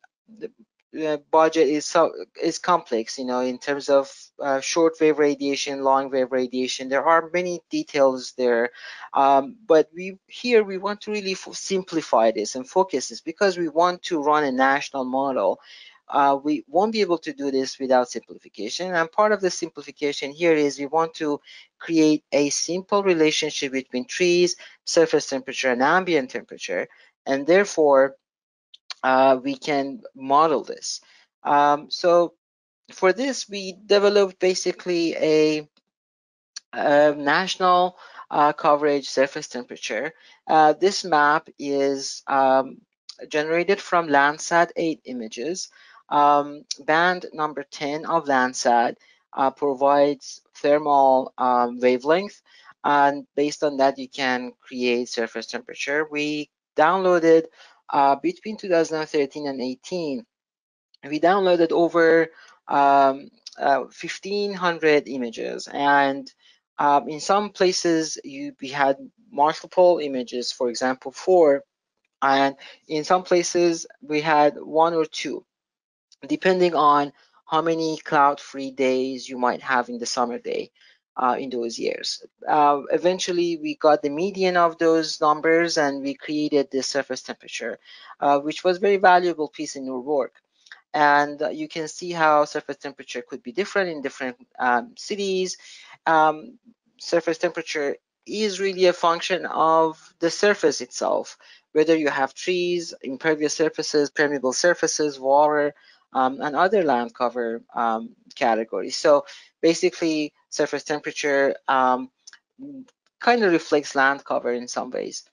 B: the budget is so is complex you know in terms of uh, short wave radiation long wave radiation there are many details there um, but we here we want to really simplify this and focus this because we want to run a national model uh, we won't be able to do this without simplification. And part of the simplification here is we want to create a simple relationship between trees, surface temperature, and ambient temperature. And therefore, uh, we can model this. Um, so for this, we developed basically a, a national uh, coverage surface temperature. Uh, this map is um, generated from Landsat 8 images. Um, band number 10 of Landsat uh, provides thermal um, wavelength and based on that you can create surface temperature. We downloaded uh, between 2013 and 18 we downloaded over um, uh, 1500 images. And um, in some places you we had multiple images for example four. And in some places we had one or two depending on how many cloud-free days you might have in the summer day uh, in those years. Uh, eventually, we got the median of those numbers and we created the surface temperature, uh, which was very valuable piece in your work. And you can see how surface temperature could be different in different um, cities. Um, surface temperature is really a function of the surface itself, whether you have trees, impervious surfaces, permeable surfaces, water, um, and other land cover um, categories. So basically, surface temperature um, kind of reflects land cover in some ways.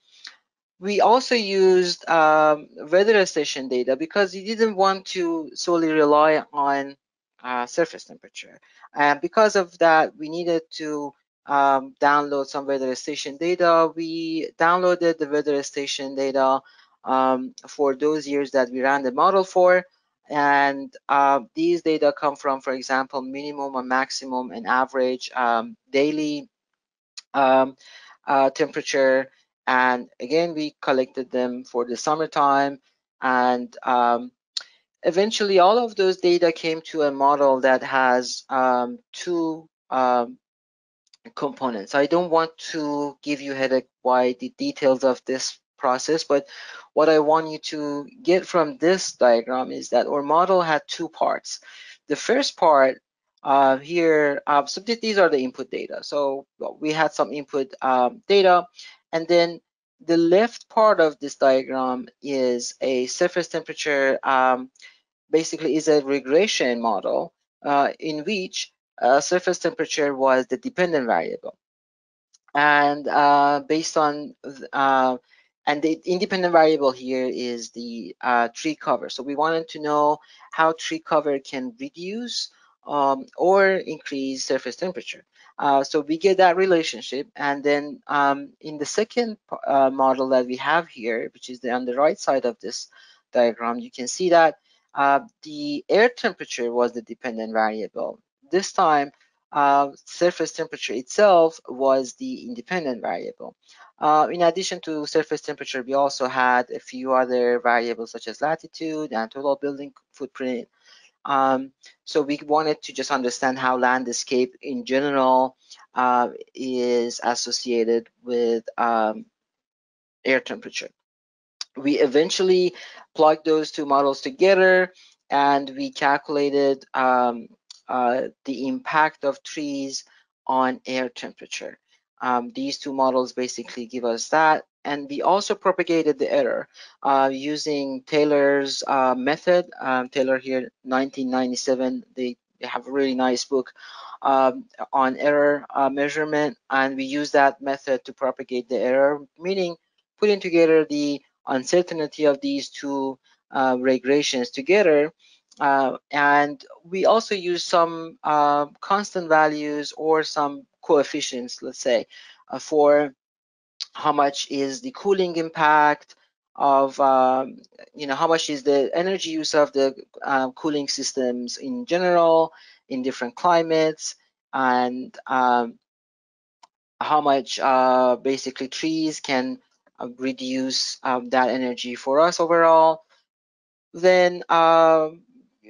B: We also used um, weather station data because we didn't want to solely rely on uh, surface temperature. And because of that, we needed to um, download some weather station data. We downloaded the weather station data um, for those years that we ran the model for. And uh, these data come from, for example, minimum and maximum and average um, daily um, uh, temperature. And again, we collected them for the summertime. And um, eventually, all of those data came to a model that has um, two um, components. I don't want to give you headache why the details of this process, but what I want you to get from this diagram is that our model had two parts. The first part uh, here, uh, so these are the input data. So we had some input um, data, and then the left part of this diagram is a surface temperature, um, basically is a regression model uh, in which uh, surface temperature was the dependent variable. And uh, based on, uh, and the independent variable here is the uh, tree cover. So we wanted to know how tree cover can reduce um, or increase surface temperature. Uh, so we get that relationship. And then um, in the second uh, model that we have here, which is the, on the right side of this diagram, you can see that uh, the air temperature was the dependent variable. This time, uh, surface temperature itself was the independent variable. Uh, in addition to surface temperature, we also had a few other variables such as latitude and total building footprint. Um, so we wanted to just understand how landscape in general uh, is associated with um, air temperature. We eventually plugged those two models together and we calculated um, uh, the impact of trees on air temperature. Um, these two models basically give us that. And we also propagated the error uh, using Taylor's uh, method. Um, Taylor here, 1997, they, have a really nice book um, on error uh, measurement. And we use that method to propagate the error, meaning putting together the uncertainty of these two uh, regressions together uh, and we also use some uh, constant values or some coefficients, let's say, uh, for how much is the cooling impact of, um, you know, how much is the energy use of the uh, cooling systems in general in different climates, and um, how much uh, basically trees can uh, reduce um, that energy for us overall. Then um,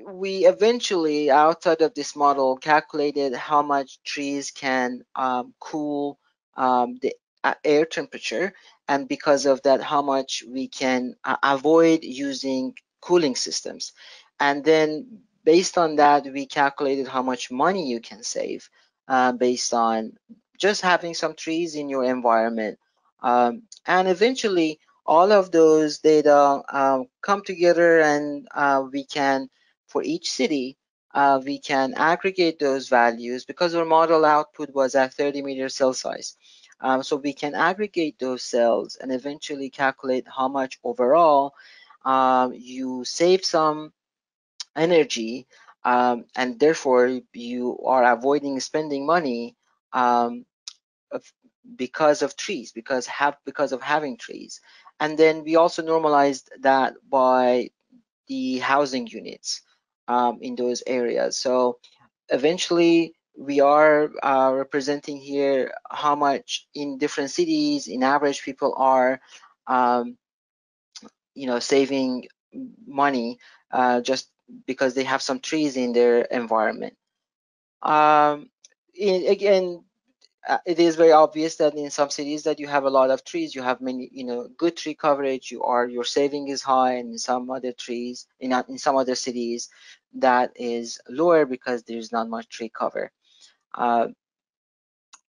B: we eventually, outside of this model, calculated how much trees can um, cool um, the uh, air temperature, and because of that, how much we can uh, avoid using cooling systems. And then based on that, we calculated how much money you can save uh, based on just having some trees in your environment. Um, and eventually, all of those data um, come together and uh, we can for each city, uh, we can aggregate those values because our model output was at 30 meter cell size. Um, so we can aggregate those cells and eventually calculate how much overall um, you save some energy um, and therefore you are avoiding spending money um, because of trees, because have because of having trees. And then we also normalized that by the housing units um, in those areas. So eventually we are uh, representing here how much in different cities in average people are um, you know saving money uh, just because they have some trees in their environment um, in, again uh, it is very obvious that in some cities that you have a lot of trees, you have many, you know, good tree coverage. You are your saving is high, and in some other trees, in in some other cities, that is lower because there's not much tree cover. Uh,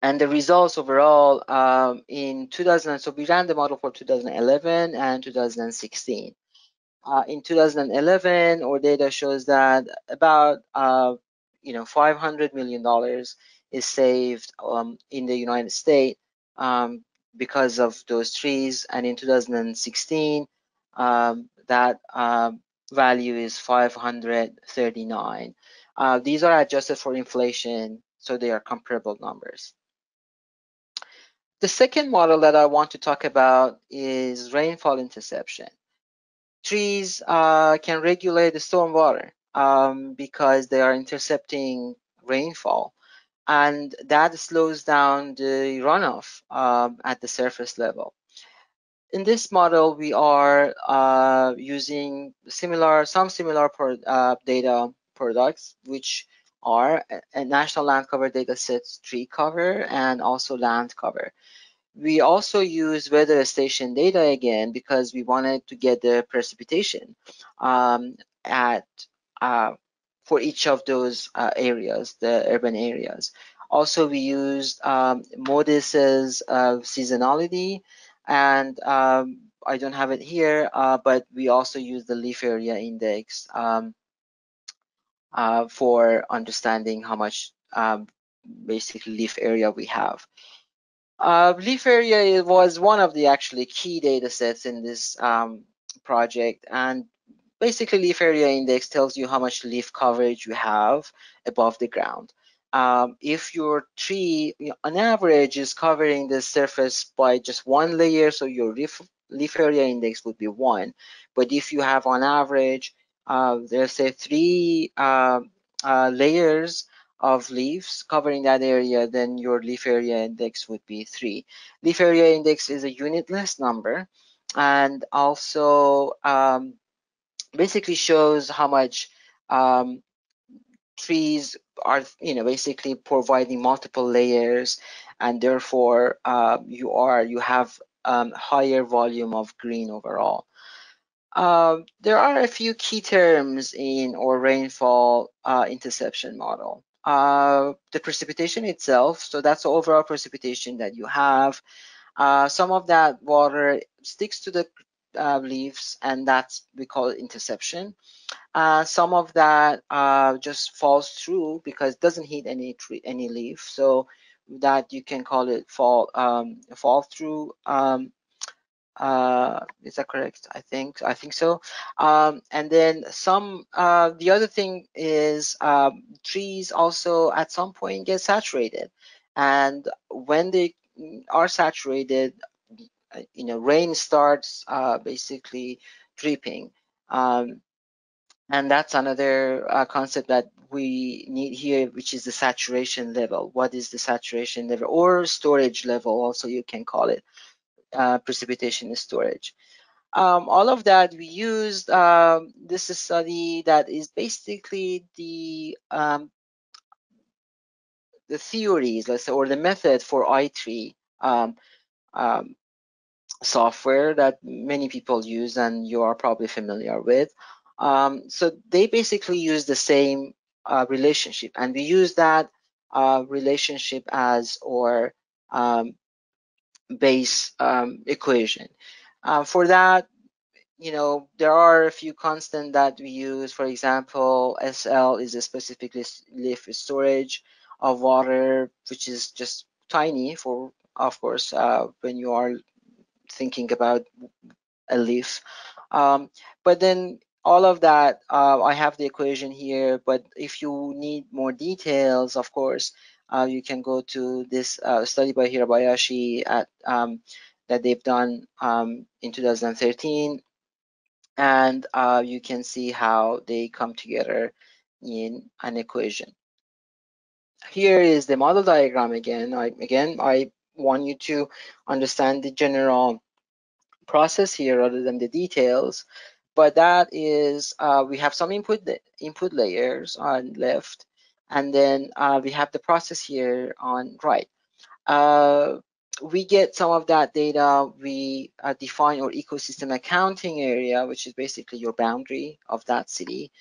B: and the results overall um, in 2000, so we ran the model for 2011 and 2016. Uh, in 2011, our data shows that about, uh, you know, 500 million dollars is saved um, in the United States um, because of those trees. And in 2016, um, that um, value is 539. Uh, these are adjusted for inflation, so they are comparable numbers. The second model that I want to talk about is rainfall interception. Trees uh, can regulate the stormwater um, because they are intercepting rainfall and that slows down the runoff um, at the surface level. In this model, we are uh, using similar, some similar pro, uh, data products, which are a, national land cover data sets tree cover and also land cover. We also use weather station data again because we wanted to get the precipitation um, at uh, for each of those uh, areas, the urban areas. Also, we used um, MODIS's uh, seasonality, and um, I don't have it here, uh, but we also use the leaf area index um, uh, for understanding how much um, basically leaf area we have. Uh, leaf area was one of the actually key data sets in this um, project and basically leaf area index tells you how much leaf coverage you have above the ground. Um, if your tree you know, on average is covering the surface by just one layer, so your leaf, leaf area index would be one. But if you have on average, uh, let's say three uh, uh, layers of leaves covering that area, then your leaf area index would be three. Leaf area index is a unitless number and also um, basically shows how much um, trees are, you know, basically providing multiple layers and therefore uh, you are, you have um, higher volume of green overall. Uh, there are a few key terms in our rainfall uh, interception model. Uh, the precipitation itself, so that's the overall precipitation that you have. Uh, some of that water sticks to the uh, leaves and that's we call it interception. Uh, some of that just falls through because it doesn't hit any tree, any leaf. So that you can call it fall um, fall through um, uh, is that correct? I think I think so. Um, and then some. Uh, the other thing is um, trees also at some point get saturated, and when they are saturated, uh, you know, rain starts uh, basically dripping. Um, and that's another uh, concept that we need here, which is the saturation level. What is the saturation level or storage level? Also, you can call it uh, precipitation storage. Um, all of that we used um, this is study that is basically the um, the theories, let's say, or the method for iTree um, um, software that many people use and you are probably familiar with. Um, so they basically use the same uh, relationship and we use that uh, relationship as our base um, equation. Uh, for that, you know, there are a few constants that we use. For example, SL is a specific leaf storage of water, which is just tiny for, of course, uh, when you are thinking about a leaf. Um, but then all of that, uh, I have the equation here, but if you need more details, of course, uh, you can go to this uh, study by Hirabayashi at, um, that they've done um, in 2013 and uh, you can see how they come together in an equation. Here is the model diagram again. I, again, I want you to understand the general process here rather than the details. But that is, uh, we have some input the input layers on left, and then uh, we have the process here on right. Uh, we get some of that data. We uh, define our ecosystem accounting area, which is basically your boundary of that city.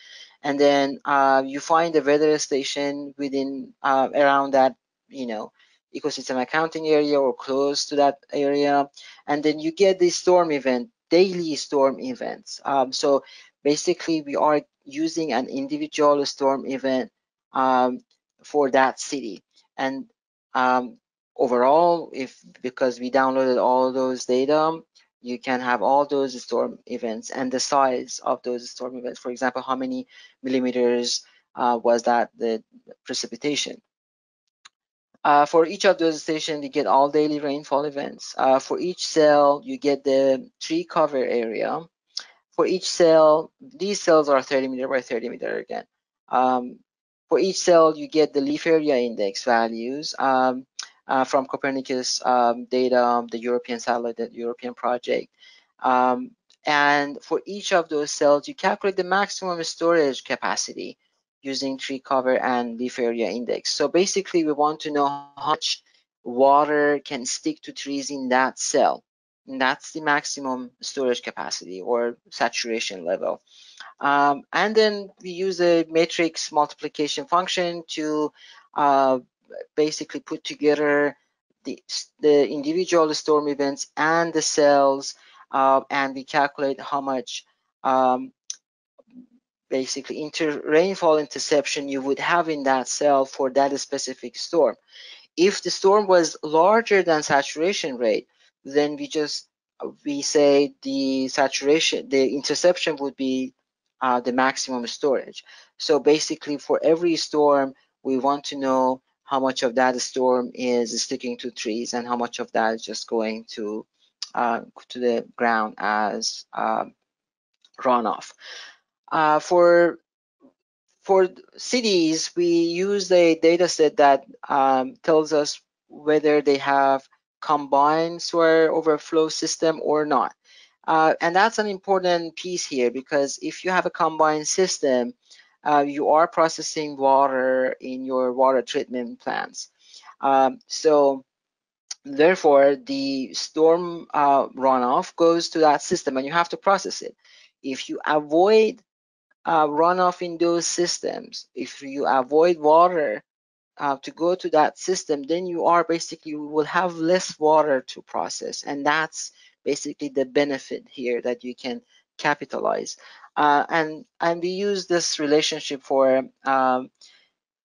B: And then uh, you find the weather station within uh, around that, you know, ecosystem accounting area or close to that area. And then you get the storm event, daily storm events. Um, so basically we are using an individual storm event um, for that city. And um, overall, if because we downloaded all those data, you can have all those storm events and the size of those storm events. For example, how many millimeters uh, was that the precipitation? Uh, for each of those stations, you get all daily rainfall events. Uh, for each cell, you get the tree cover area. For each cell, these cells are 30 meter by 30 meter again. Um, for each cell, you get the leaf area index values um, uh, from Copernicus um, data, the European satellite, the European project. Um, and for each of those cells, you calculate the maximum storage capacity using tree cover and leaf area index. So basically, we want to know how much water can stick to trees in that cell. And that's the maximum storage capacity or saturation level. Um, and then we use a matrix multiplication function to uh, basically put together the, the individual storm events and the cells, uh, and we calculate how much um, basically inter rainfall interception you would have in that cell for that specific storm. If the storm was larger than saturation rate, then we just we say the saturation, the interception would be uh, the maximum storage. So basically for every storm, we want to know how much of that storm is sticking to trees and how much of that is just going to uh, to the ground as uh, runoff. Uh, for for cities, we use a data set that um, tells us whether they have combined sewer overflow system or not. Uh, and that's an important piece here because if you have a combined system, uh, you are processing water in your water treatment plants. Um, so therefore, the storm uh, runoff goes to that system and you have to process it. If you avoid uh, runoff in those systems, if you avoid water uh, to go to that system, then you are basically you will have less water to process, and that's basically the benefit here that you can capitalize. Uh, and and we use this relationship for um,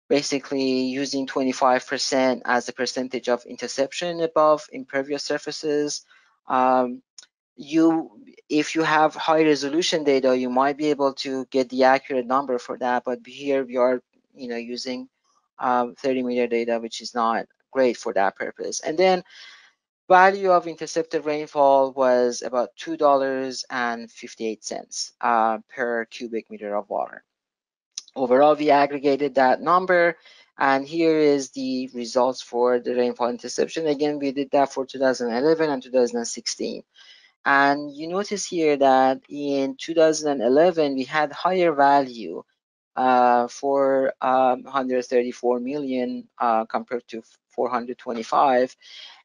B: basically using 25% as a percentage of interception above impervious surfaces. Um, you if you have high resolution data, you might be able to get the accurate number for that. But here we are, you know, using um, 30 meter data, which is not great for that purpose. And then value of intercepted rainfall was about $2.58 uh, per cubic meter of water. Overall, we aggregated that number, and here is the results for the rainfall interception. Again, we did that for 2011 and 2016. And you notice here that in 2011, we had higher value uh, for um, 134 million uh, compared to 425.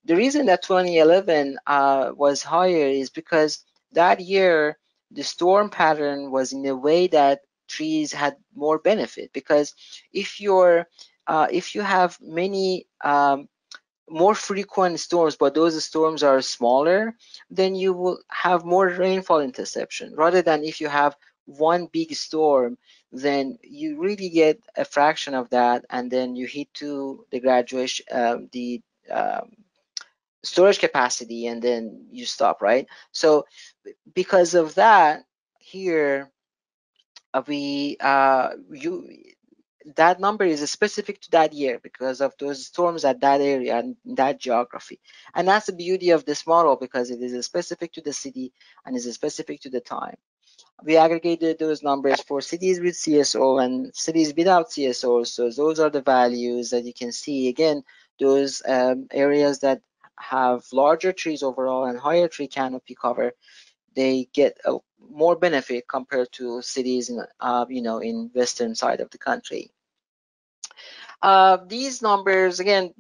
B: The reason that 2011 uh, was higher is because that year the storm pattern was in a way that trees had more benefit because if you're uh, if you have many um, more frequent storms, but those storms are smaller, then you will have more rainfall interception rather than if you have one big storm, then you really get a fraction of that, and then you hit to the saturation, um, the um, storage capacity, and then you stop, right? So because of that, here uh, we uh, you that number is specific to that year because of those storms at that area and that geography. And that's the beauty of this model because it is specific to the city and is specific to the time we aggregated those numbers for cities with CSO and cities without CSO. So those are the values that you can see. Again, those um, areas that have larger trees overall and higher tree canopy cover, they get a more benefit compared to cities in, uh, you know, in western side of the country. Uh, these numbers, again,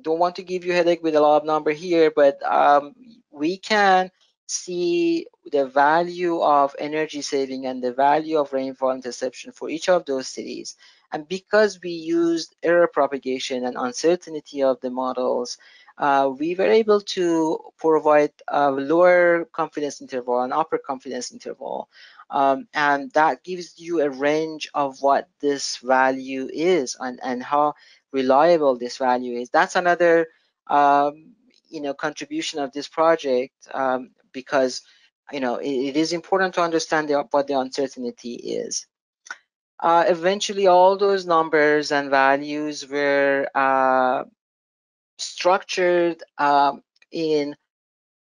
B: don't want to give you a headache with a lot of number here, but um, we can see the value of energy saving and the value of rainfall interception for each of those cities. And because we used error propagation and uncertainty of the models, uh, we were able to provide a lower confidence interval and upper confidence interval. Um, and that gives you a range of what this value is and, and how reliable this value is. That's another um, you know contribution of this project um, because you know it, it is important to understand the, what the uncertainty is. Uh, eventually, all those numbers and values were uh, structured um, in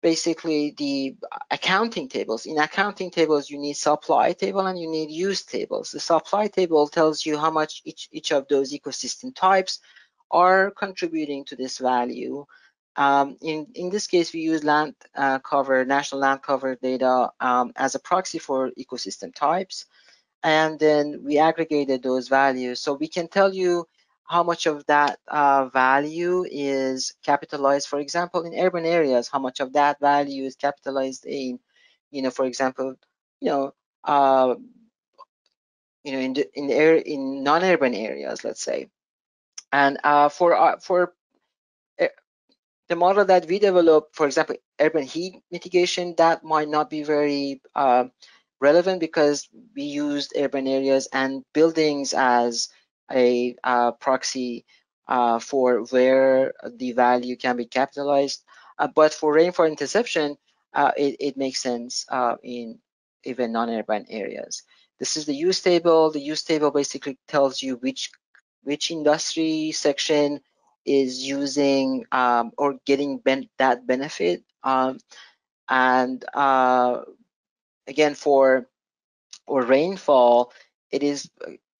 B: basically the accounting tables. In accounting tables, you need supply table and you need use tables. The supply table tells you how much each, each of those ecosystem types are contributing to this value. Um, in, in this case, we use land uh, cover, national land cover data um, as a proxy for ecosystem types. And then we aggregated those values. So we can tell you how much of that uh, value is capitalized, for example, in urban areas, how much of that value is capitalized in, you know, for example, you know, uh, you know, in the, in area, in non-urban areas, let's say. And uh, for uh, for the model that we develop, for example, urban heat mitigation, that might not be very uh, relevant because we used urban areas and buildings as a uh, proxy uh, for where the value can be capitalized. Uh, but for rainfall interception, uh, it, it, makes sense uh, in even non-urban areas. This is the use table. The use table basically tells you which which industry section is using um, or getting ben that benefit. Um, and uh, again, for or rainfall, it is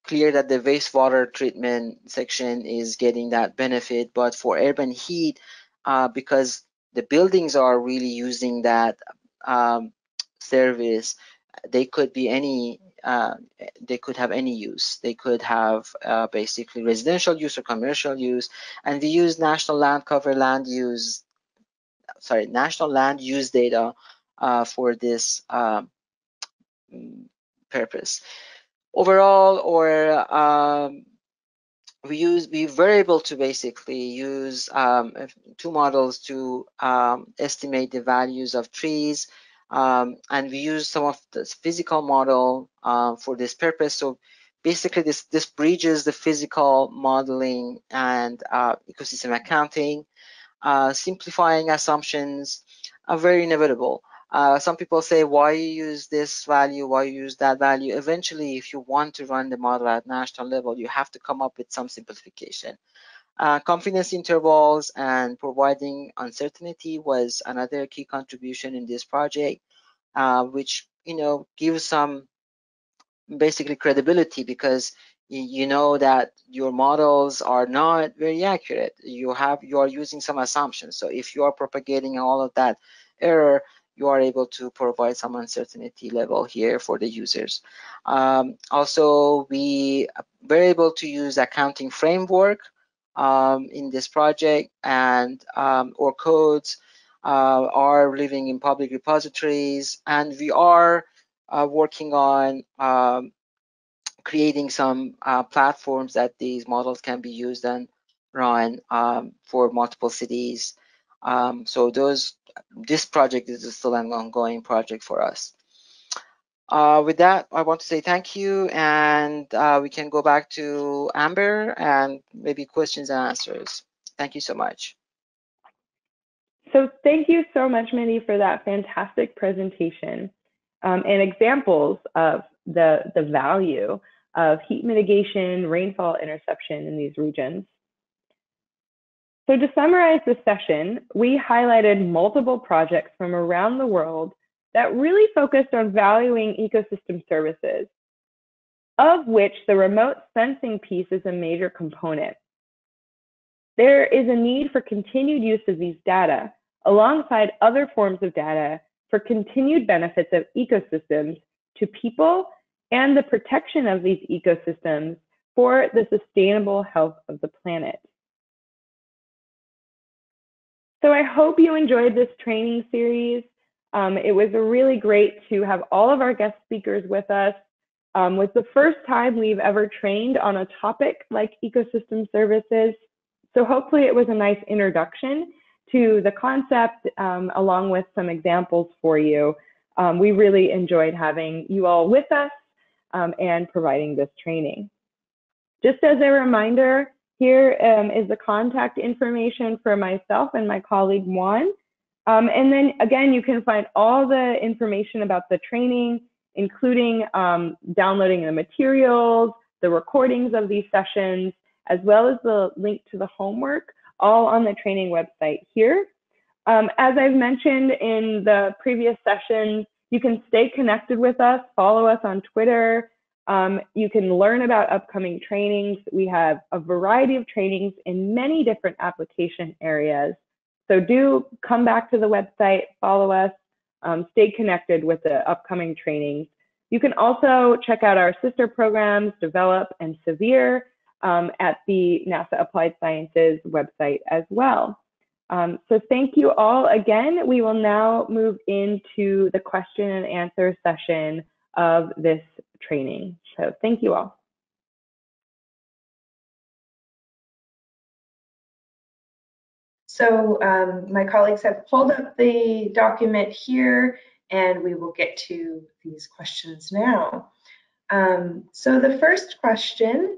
B: clear that the wastewater treatment section is getting that benefit. But for urban heat, uh, because the buildings are really using that um, service, they could be any uh, they could have any use. They could have uh, basically residential use or commercial use. And we use national land cover land use, sorry, national land use data uh, for this um, purpose. Overall, or um, we use we were able to basically use um, two models to um, estimate the values of trees um, and we use some of the physical model uh, for this purpose. So basically this, this bridges the physical modeling and uh, ecosystem accounting. Uh, simplifying assumptions are very inevitable. Uh, some people say, why you use this value, why use that value? Eventually, if you want to run the model at national level, you have to come up with some simplification. Uh, confidence intervals and providing uncertainty was another key contribution in this project, uh, which you know gives some basically credibility because you know that your models are not very accurate. You have you are using some assumptions. So if you are propagating all of that error, you are able to provide some uncertainty level here for the users. Um, also, we were able to use accounting framework um, in this project and um, or codes uh, are living in public repositories and we are uh, working on um, creating some uh, platforms that these models can be used and run um, for multiple cities. Um, so those this project is still an ongoing project for us. Uh, with that, I want to say thank you, and uh, we can go back to Amber and maybe questions and answers. Thank you so much.
A: So thank you so much, Mehdi, for that fantastic presentation um, and examples of the, the value of heat mitigation, rainfall interception in these regions. So to summarize the session, we highlighted multiple projects from around the world that really focused on valuing ecosystem services, of which the remote sensing piece is a major component. There is a need for continued use of these data alongside other forms of data for continued benefits of ecosystems to people and the protection of these ecosystems for the sustainable health of the planet. So I hope you enjoyed this training series. Um, it was really great to have all of our guest speakers with us. Um, was the first time we've ever trained on a topic like ecosystem services. So hopefully it was a nice introduction to the concept um, along with some examples for you. Um, we really enjoyed having you all with us um, and providing this training. Just as a reminder, here um, is the contact information for myself and my colleague Juan. Um, and then again, you can find all the information about the training, including um, downloading the materials, the recordings of these sessions, as well as the link to the homework, all on the training website here. Um, as I've mentioned in the previous sessions, you can stay connected with us, follow us on Twitter. Um, you can learn about upcoming trainings. We have a variety of trainings in many different application areas. So do come back to the website, follow us, um, stay connected with the upcoming trainings. You can also check out our sister programs, Develop and SERVIR, um, at the NASA Applied Sciences website as well. Um, so thank you all again. We will now move into the question and answer session of this training. So thank you all.
D: So um, my colleagues have pulled up the document here and we will get to these questions now. Um, so the first question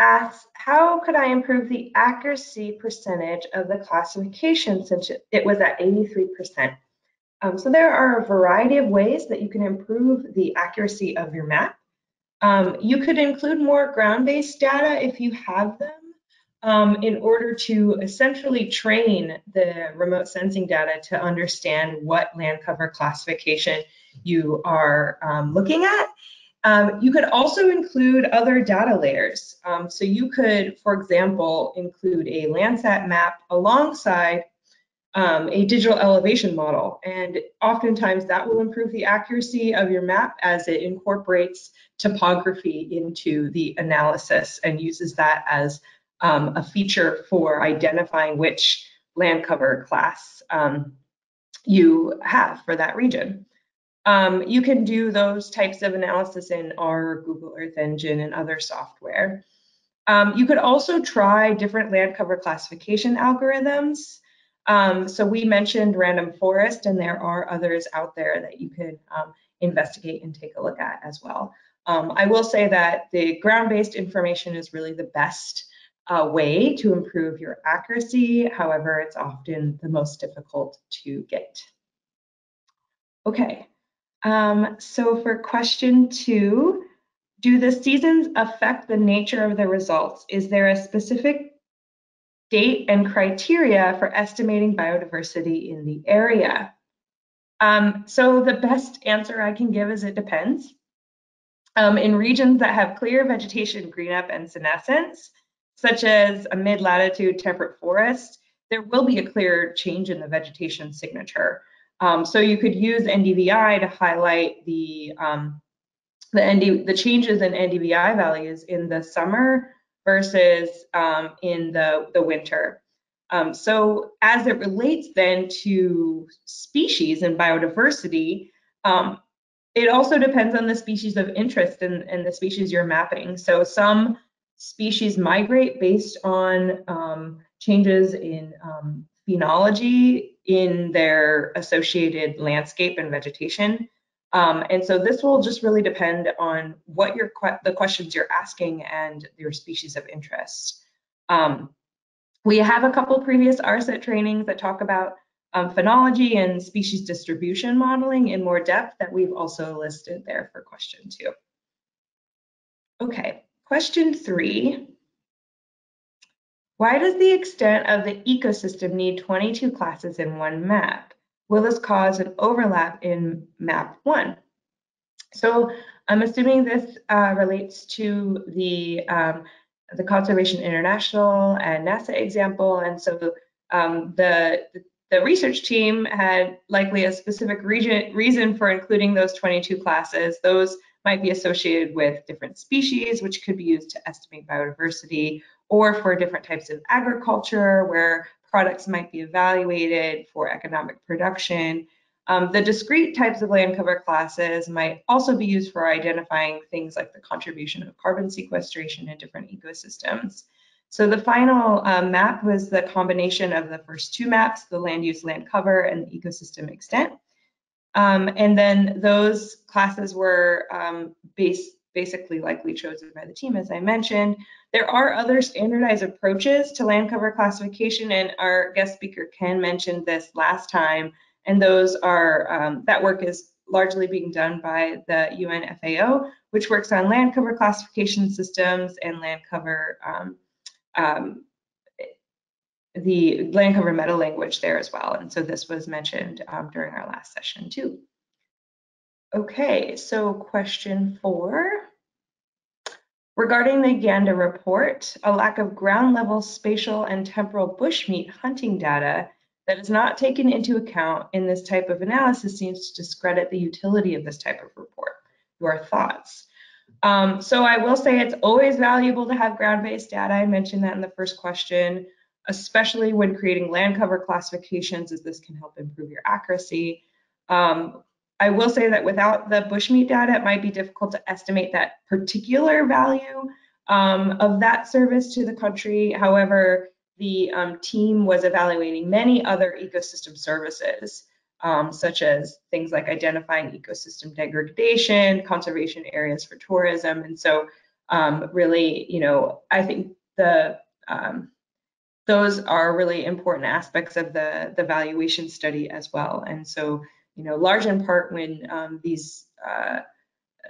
D: asks, how could I improve the accuracy percentage of the classification since it was at 83%? Um, so there are a variety of ways that you can improve the accuracy of your map. Um, you could include more ground-based data if you have them um, in order to essentially train the remote sensing data to understand what land cover classification you are um, looking at. Um, you could also include other data layers. Um, so you could, for example, include a Landsat map alongside um, a digital elevation model. And oftentimes that will improve the accuracy of your map as it incorporates topography into the analysis and uses that as um, a feature for identifying which land cover class um, you have for that region. Um, you can do those types of analysis in R, Google Earth Engine, and other software. Um, you could also try different land cover classification algorithms. Um, so we mentioned random forest, and there are others out there that you could um, investigate and take a look at as well. Um, I will say that the ground-based information is really the best uh, way to improve your accuracy. However, it's often the most difficult to get. Okay, um, so for question two, do the seasons affect the nature of the results? Is there a specific date and criteria for estimating biodiversity in the area? Um, so the best answer I can give is it depends. Um, in regions that have clear vegetation green up and senescence, such as a mid-latitude temperate forest, there will be a clear change in the vegetation signature. Um, so you could use NDVI to highlight the um, the, ND, the changes in NDVI values in the summer versus um, in the, the winter. Um, so as it relates then to species and biodiversity, um, it also depends on the species of interest and, and the species you're mapping. So some species migrate based on um, changes in um, phenology in their associated landscape and vegetation. Um, and so this will just really depend on what your the questions you're asking and your species of interest. Um, we have a couple previous ARSET trainings that talk about um, phenology and species distribution modeling in more depth that we've also listed there for question two. Okay, Question three, why does the extent of the ecosystem need 22 classes in one map? Will this cause an overlap in map one? So I'm assuming this uh, relates to the, um, the Conservation International and NASA example. And so um, the, the research team had likely a specific region, reason for including those 22 classes. Those might be associated with different species, which could be used to estimate biodiversity, or for different types of agriculture where products might be evaluated for economic production. Um, the discrete types of land cover classes might also be used for identifying things like the contribution of carbon sequestration in different ecosystems. So the final uh, map was the combination of the first two maps, the land use, land cover, and the ecosystem extent. Um, and then those classes were um, base, basically likely chosen by the team, as I mentioned. There are other standardized approaches to land cover classification, and our guest speaker Ken mentioned this last time, and those are, um, that work is largely being done by the UN FAO, which works on land cover classification systems and land cover um, um, the land cover meta language there as well. And so this was mentioned um, during our last session too. Okay, so question four. Regarding the Uganda report, a lack of ground level spatial and temporal bushmeat hunting data that is not taken into account in this type of analysis seems to discredit the utility of this type of report. Your thoughts? Um, so I will say it's always valuable to have ground-based data. I mentioned that in the first question especially when creating land cover classifications, as this can help improve your accuracy. Um, I will say that without the bushmeat data, it might be difficult to estimate that particular value um, of that service to the country. However, the um, team was evaluating many other ecosystem services um, such as things like identifying ecosystem degradation, conservation areas for tourism. And so um, really, you know, I think the um, those are really important aspects of the, the valuation study as well. And so, you know, large in part when um, these uh,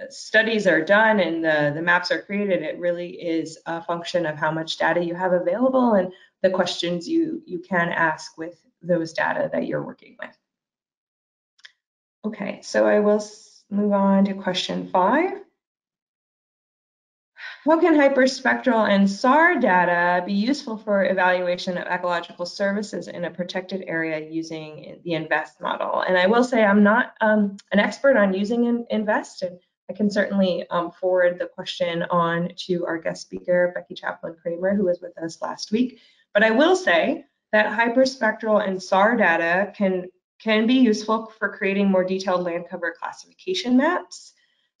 D: studies are done and the, the maps are created, it really is a function of how much data you have available and the questions you, you can ask with those data that you're working with. Okay, so I will move on to question five. How can hyperspectral and SAR data be useful for evaluation of ecological services in a protected area using the INVEST model? And I will say I'm not um, an expert on using INVEST, and I can certainly um, forward the question on to our guest speaker, Becky Chaplin Kramer, who was with us last week. But I will say that hyperspectral and SAR data can, can be useful for creating more detailed land cover classification maps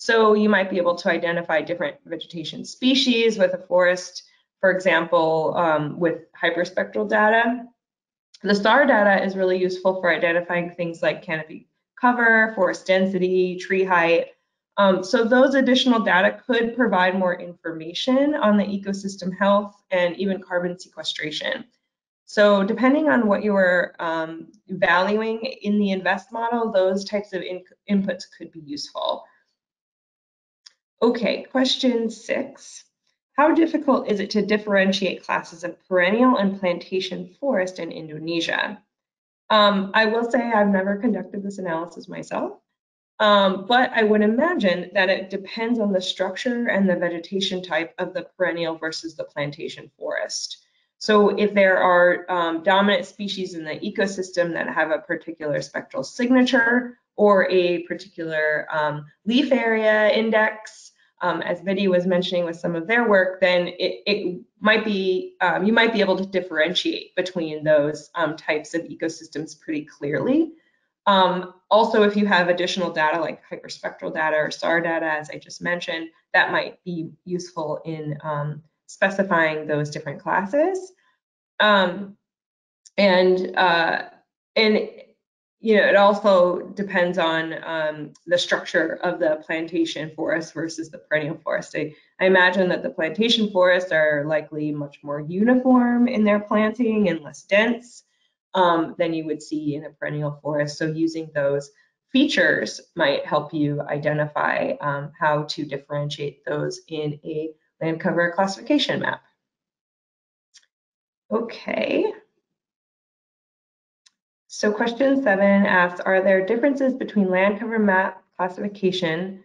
D: so you might be able to identify different vegetation species with a forest, for example, um, with hyperspectral data. The SAR data is really useful for identifying things like canopy cover, forest density, tree height. Um, so those additional data could provide more information on the ecosystem health and even carbon sequestration. So depending on what you are um, valuing in the INVEST model, those types of in inputs could be useful. Okay, question six. How difficult is it to differentiate classes of perennial and plantation forest in Indonesia? Um, I will say I've never conducted this analysis myself, um, but I would imagine that it depends on the structure and the vegetation type of the perennial versus the plantation forest. So if there are um, dominant species in the ecosystem that have a particular spectral signature or a particular um, leaf area index, um, as Betty was mentioning with some of their work, then it, it might be, um, you might be able to differentiate between those um, types of ecosystems pretty clearly. Um, also, if you have additional data like hyperspectral data or SAR data, as I just mentioned, that might be useful in um, specifying those different classes. Um, and uh, and you know, it also depends on um, the structure of the plantation forest versus the perennial forest. I, I, imagine that the plantation forests are likely much more uniform in their planting and less dense um, than you would see in a perennial forest. So using those features might help you identify um, how to differentiate those in a land cover classification map. Okay. So question seven asks, are there differences between land cover map classification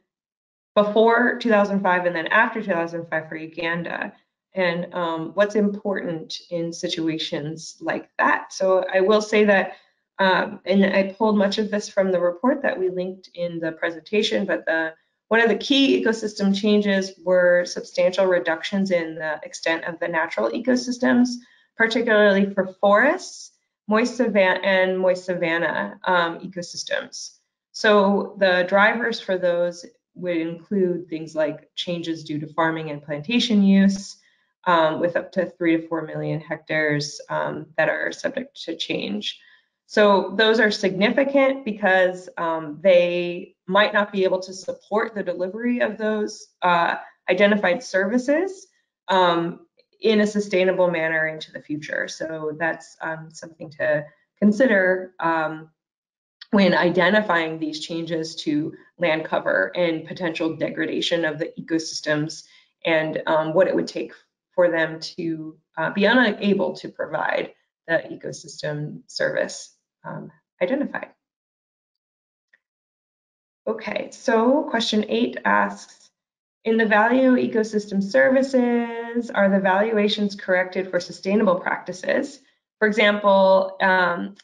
D: before 2005 and then after 2005 for Uganda? And um, what's important in situations like that? So I will say that, um, and I pulled much of this from the report that we linked in the presentation, but the one of the key ecosystem changes were substantial reductions in the extent of the natural ecosystems, particularly for forests moist savanna and moist savanna um, ecosystems. So the drivers for those would include things like changes due to farming and plantation use, um, with up to three to four million hectares um, that are subject to change. So those are significant because um, they might not be able to support the delivery of those uh, identified services um, in a sustainable manner into the future. So that's um, something to consider um, when identifying these changes to land cover and potential degradation of the ecosystems and um, what it would take for them to uh, be unable to provide the ecosystem service um, identified. Okay, so question eight asks, in the value ecosystem services, are the valuations corrected for sustainable practices? For example, um,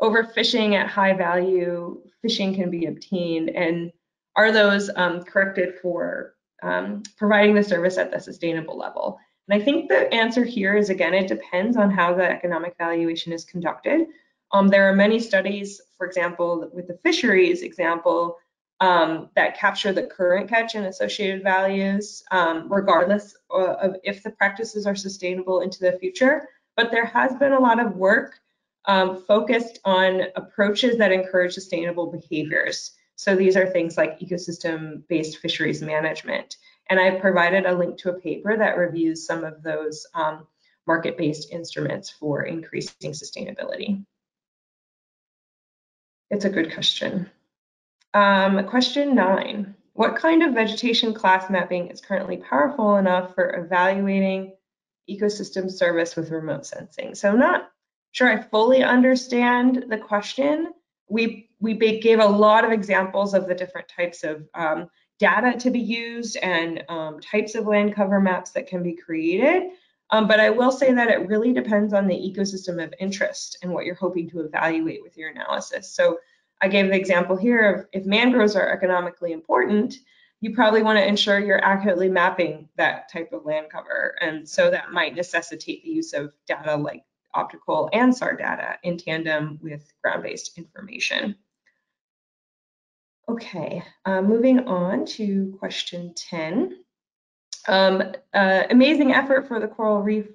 D: overfishing at high value fishing can be obtained, and are those um, corrected for um, providing the service at the sustainable level? And I think the answer here is again, it depends on how the economic valuation is conducted. Um, there are many studies, for example, with the fisheries example, um, that capture the current catch and associated values, um, regardless of if the practices are sustainable into the future. But there has been a lot of work um, focused on approaches that encourage sustainable behaviors. So these are things like ecosystem-based fisheries management. And I've provided a link to a paper that reviews some of those um, market-based instruments for increasing sustainability. It's a good question. Um, question nine, what kind of vegetation class mapping is currently powerful enough for evaluating ecosystem service with remote sensing? So I'm not sure I fully understand the question. We, we gave a lot of examples of the different types of um, data to be used and um, types of land cover maps that can be created. Um, but I will say that it really depends on the ecosystem of interest and what you're hoping to evaluate with your analysis. So I gave the example here of if mangroves are economically important, you probably want to ensure you're accurately mapping that type of land cover. And so that might necessitate the use of data like optical and SAR data in tandem with ground-based information. Okay, uh, moving on to question 10. Um, uh, amazing effort for the coral reef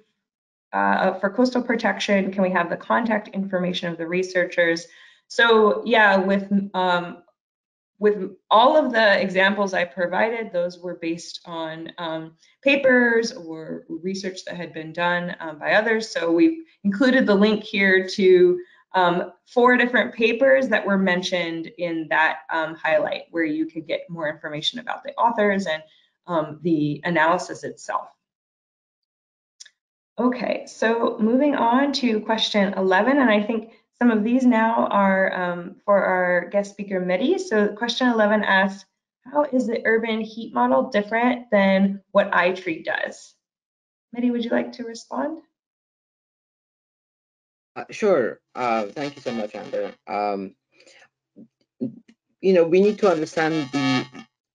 D: uh, for coastal protection. Can we have the contact information of the researchers? So yeah, with um, with all of the examples I provided, those were based on um, papers or research that had been done um, by others. So we've included the link here to um, four different papers that were mentioned in that um, highlight where you could get more information about the authors and um, the analysis itself. Okay, so moving on to question 11, and I think some of these now are um, for our guest speaker, Mehdi. So question 11 asks, how is the urban heat model different than what iTree does? Mehdi, would you like to respond?
B: Uh, sure. Uh, thank you so much, Amber. Um, you know, we need to understand the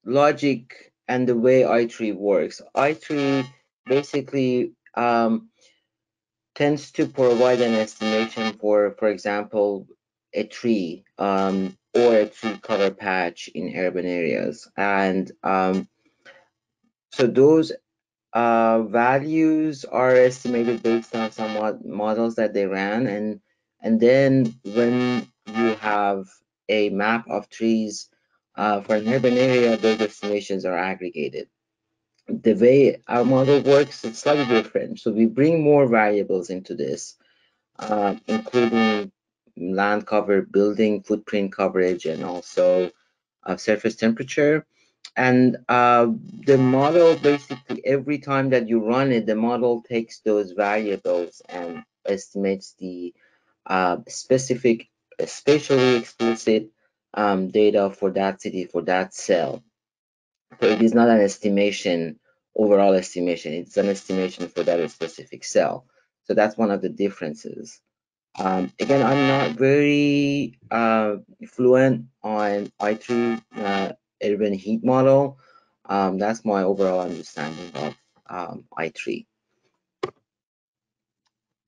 B: logic and the way iTree works. iTree basically um, tends to provide an estimation for, for example, a tree um, or a tree cover patch in urban areas. And um, so those uh, values are estimated based on some models that they ran. And, and then when you have a map of trees uh, for an urban area, those estimations are aggregated the way our model works is slightly different. So we bring more variables into this, uh, including land cover, building footprint coverage, and also uh, surface temperature. And uh, the model basically, every time that you run it, the model takes those variables and estimates the uh, specific, spatially explicit um, data for that city, for that cell. So it is not an estimation, overall estimation. It's an estimation for that specific cell. So that's one of the differences. Um, again, I'm not very uh, fluent on iTree uh, urban heat model. Um, that's my overall understanding of um, iTree.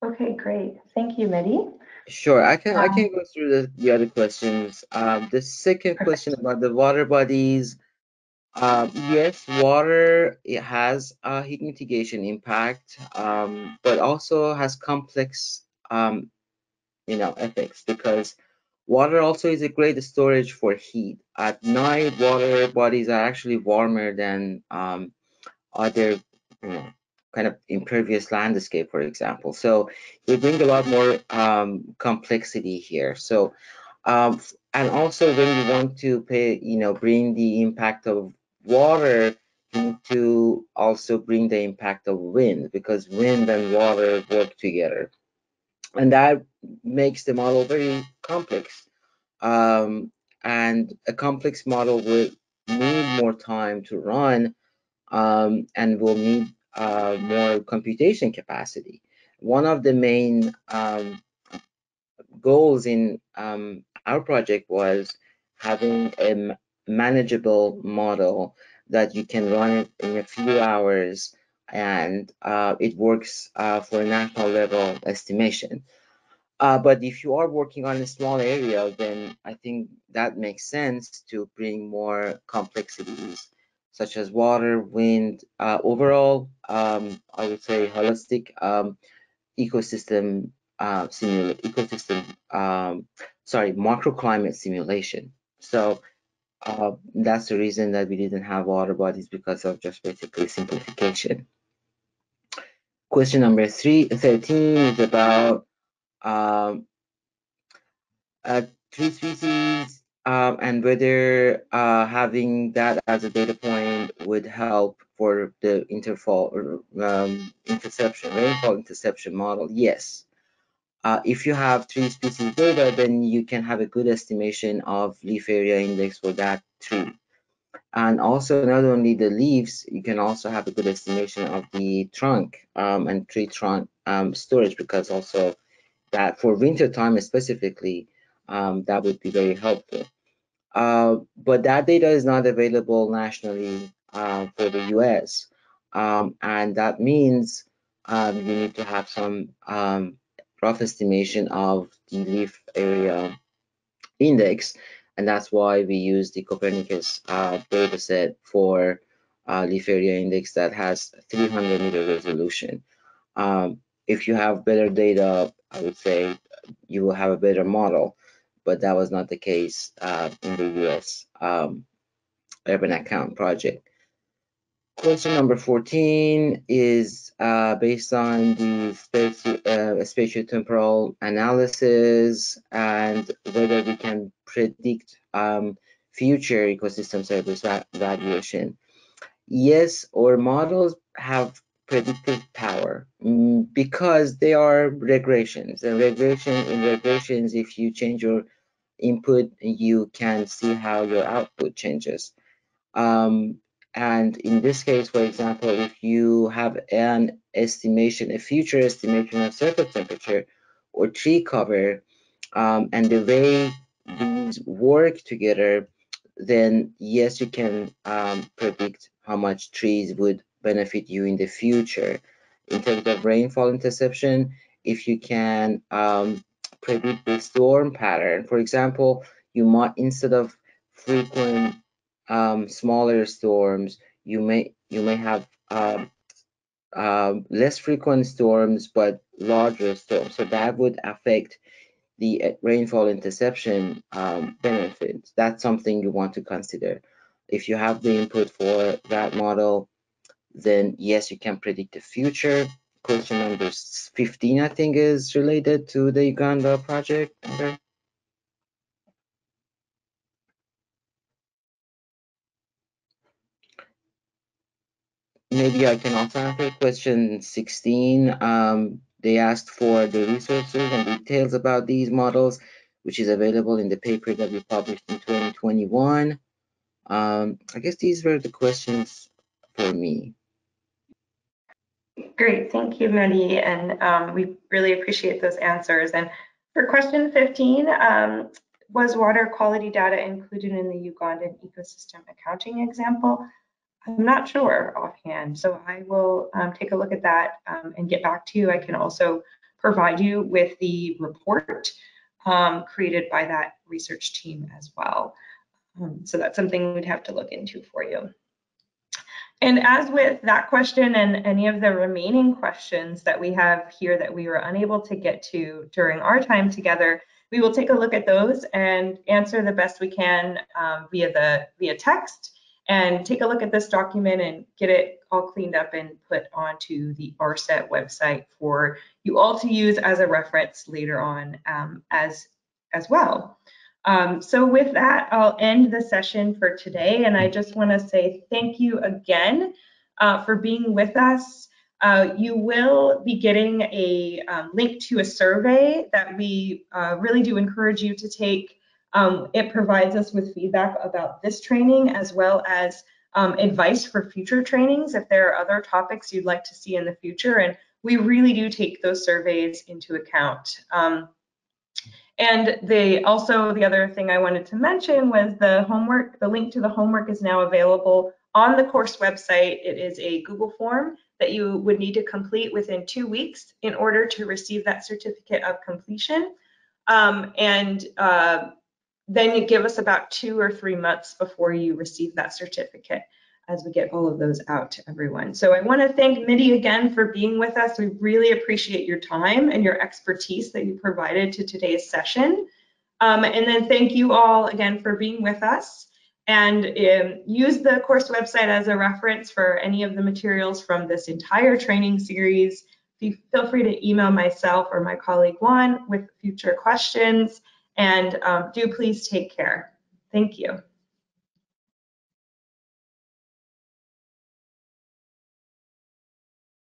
D: Okay, great. Thank you, Mehdi.
B: Sure, I can I can go through the, the other questions. Um, the second question about the water bodies. Uh, yes, water it has a heat mitigation impact, um, but also has complex, um, you know, effects because water also is a great storage for heat. At night, water bodies are actually warmer than um, other, you know, kind of impervious landscape, for example. So we bring a lot more um, complexity here. So, um, and also when you want to pay, you know, bring the impact of water to also bring the impact of wind because wind and water work together. And that makes the model very complex. Um, and a complex model will need more time to run um, and will need uh, more computation capacity. One of the main um, goals in um, our project was having a manageable model that you can run it in a few hours and uh, it works uh, for a national level estimation. Uh, but if you are working on a small area, then I think that makes sense to bring more complexities such as water, wind, uh, overall, um, I would say holistic um, ecosystem uh, ecosystem, um, sorry, microclimate simulation. So uh, that's the reason that we didn't have water bodies because of just basically simplification. Question number three, 13 is about um, uh, tree species um, and whether uh, having that as a data point would help for the interfall um, interception, rainfall interception model. Yes. Uh, if you have tree species data, then you can have a good estimation of leaf area index for that tree. And also not only the leaves, you can also have a good estimation of the trunk um, and tree trunk um, storage because also that for winter time specifically, um, that would be very helpful. Uh, but that data is not available nationally uh, for the US. Um, and that means um, you need to have some um, rough estimation of the leaf area index. And that's why we use the Copernicus uh, data set for uh, leaf area index that has 300 meter resolution. Um, if you have better data, I would say you will have a better model but that was not the case uh, in the US um, Urban Account project. Question number 14 is uh, based on the spatial, uh, spatiotemporal analysis and whether we can predict um, future ecosystem service valuation. Yes, our models have predictive power mm, because they are regressions and regression in regressions if you change your input you can see how your output changes um, and in this case for example if you have an estimation a future estimation of surface temperature or tree cover um, and the way these work together then yes you can um, predict how much trees would benefit you in the future. In terms of rainfall interception, if you can um, predict the storm pattern, for example, you might instead of frequent um, smaller storms, you may you may have uh, less frequent storms but larger storms. So that would affect the uh, rainfall interception um, benefits. That's something you want to consider. If you have the input for that model, then yes, you can predict the future. Question number 15, I think, is related to the Uganda project. Okay. Maybe I can also answer question 16. Um, they asked for the resources and details about these models, which is available in the paper that we published in 2021. Um, I guess these were the questions for me.
D: Great, thank you, Mehdi, and um, we really appreciate those answers. And for question 15, um, was water quality data included in the Ugandan ecosystem accounting example? I'm not sure offhand, so I will um, take a look at that um, and get back to you. I can also provide you with the report um, created by that research team as well. Um, so that's something we'd have to look into for you. And as with that question and any of the remaining questions that we have here that we were unable to get to during our time together, we will take a look at those and answer the best we can um, via the via text and take a look at this document and get it all cleaned up and put onto the ARSET website for you all to use as a reference later on um, as as well. Um, so with that, I'll end the session for today. And I just want to say thank you again uh, for being with us. Uh, you will be getting a um, link to a survey that we uh, really do encourage you to take. Um, it provides us with feedback about this training as well as um, advice for future trainings if there are other topics you'd like to see in the future. And we really do take those surveys into account. Um, and they also, the other thing I wanted to mention was the homework, the link to the homework is now available on the course website. It is a Google form that you would need to complete within two weeks in order to receive that certificate of completion. Um, and uh, then you give us about two or three months before you receive that certificate. as we get all of those out to everyone. So I want to thank Mehdi again for being with us. We really appreciate your time and your expertise that you provided to today's session. Um, and then thank you all again for being with us and um, use the course website as a reference for any of the materials from this entire training series. Feel free to email myself or my colleague Juan with future questions and um, do please take care. Thank you.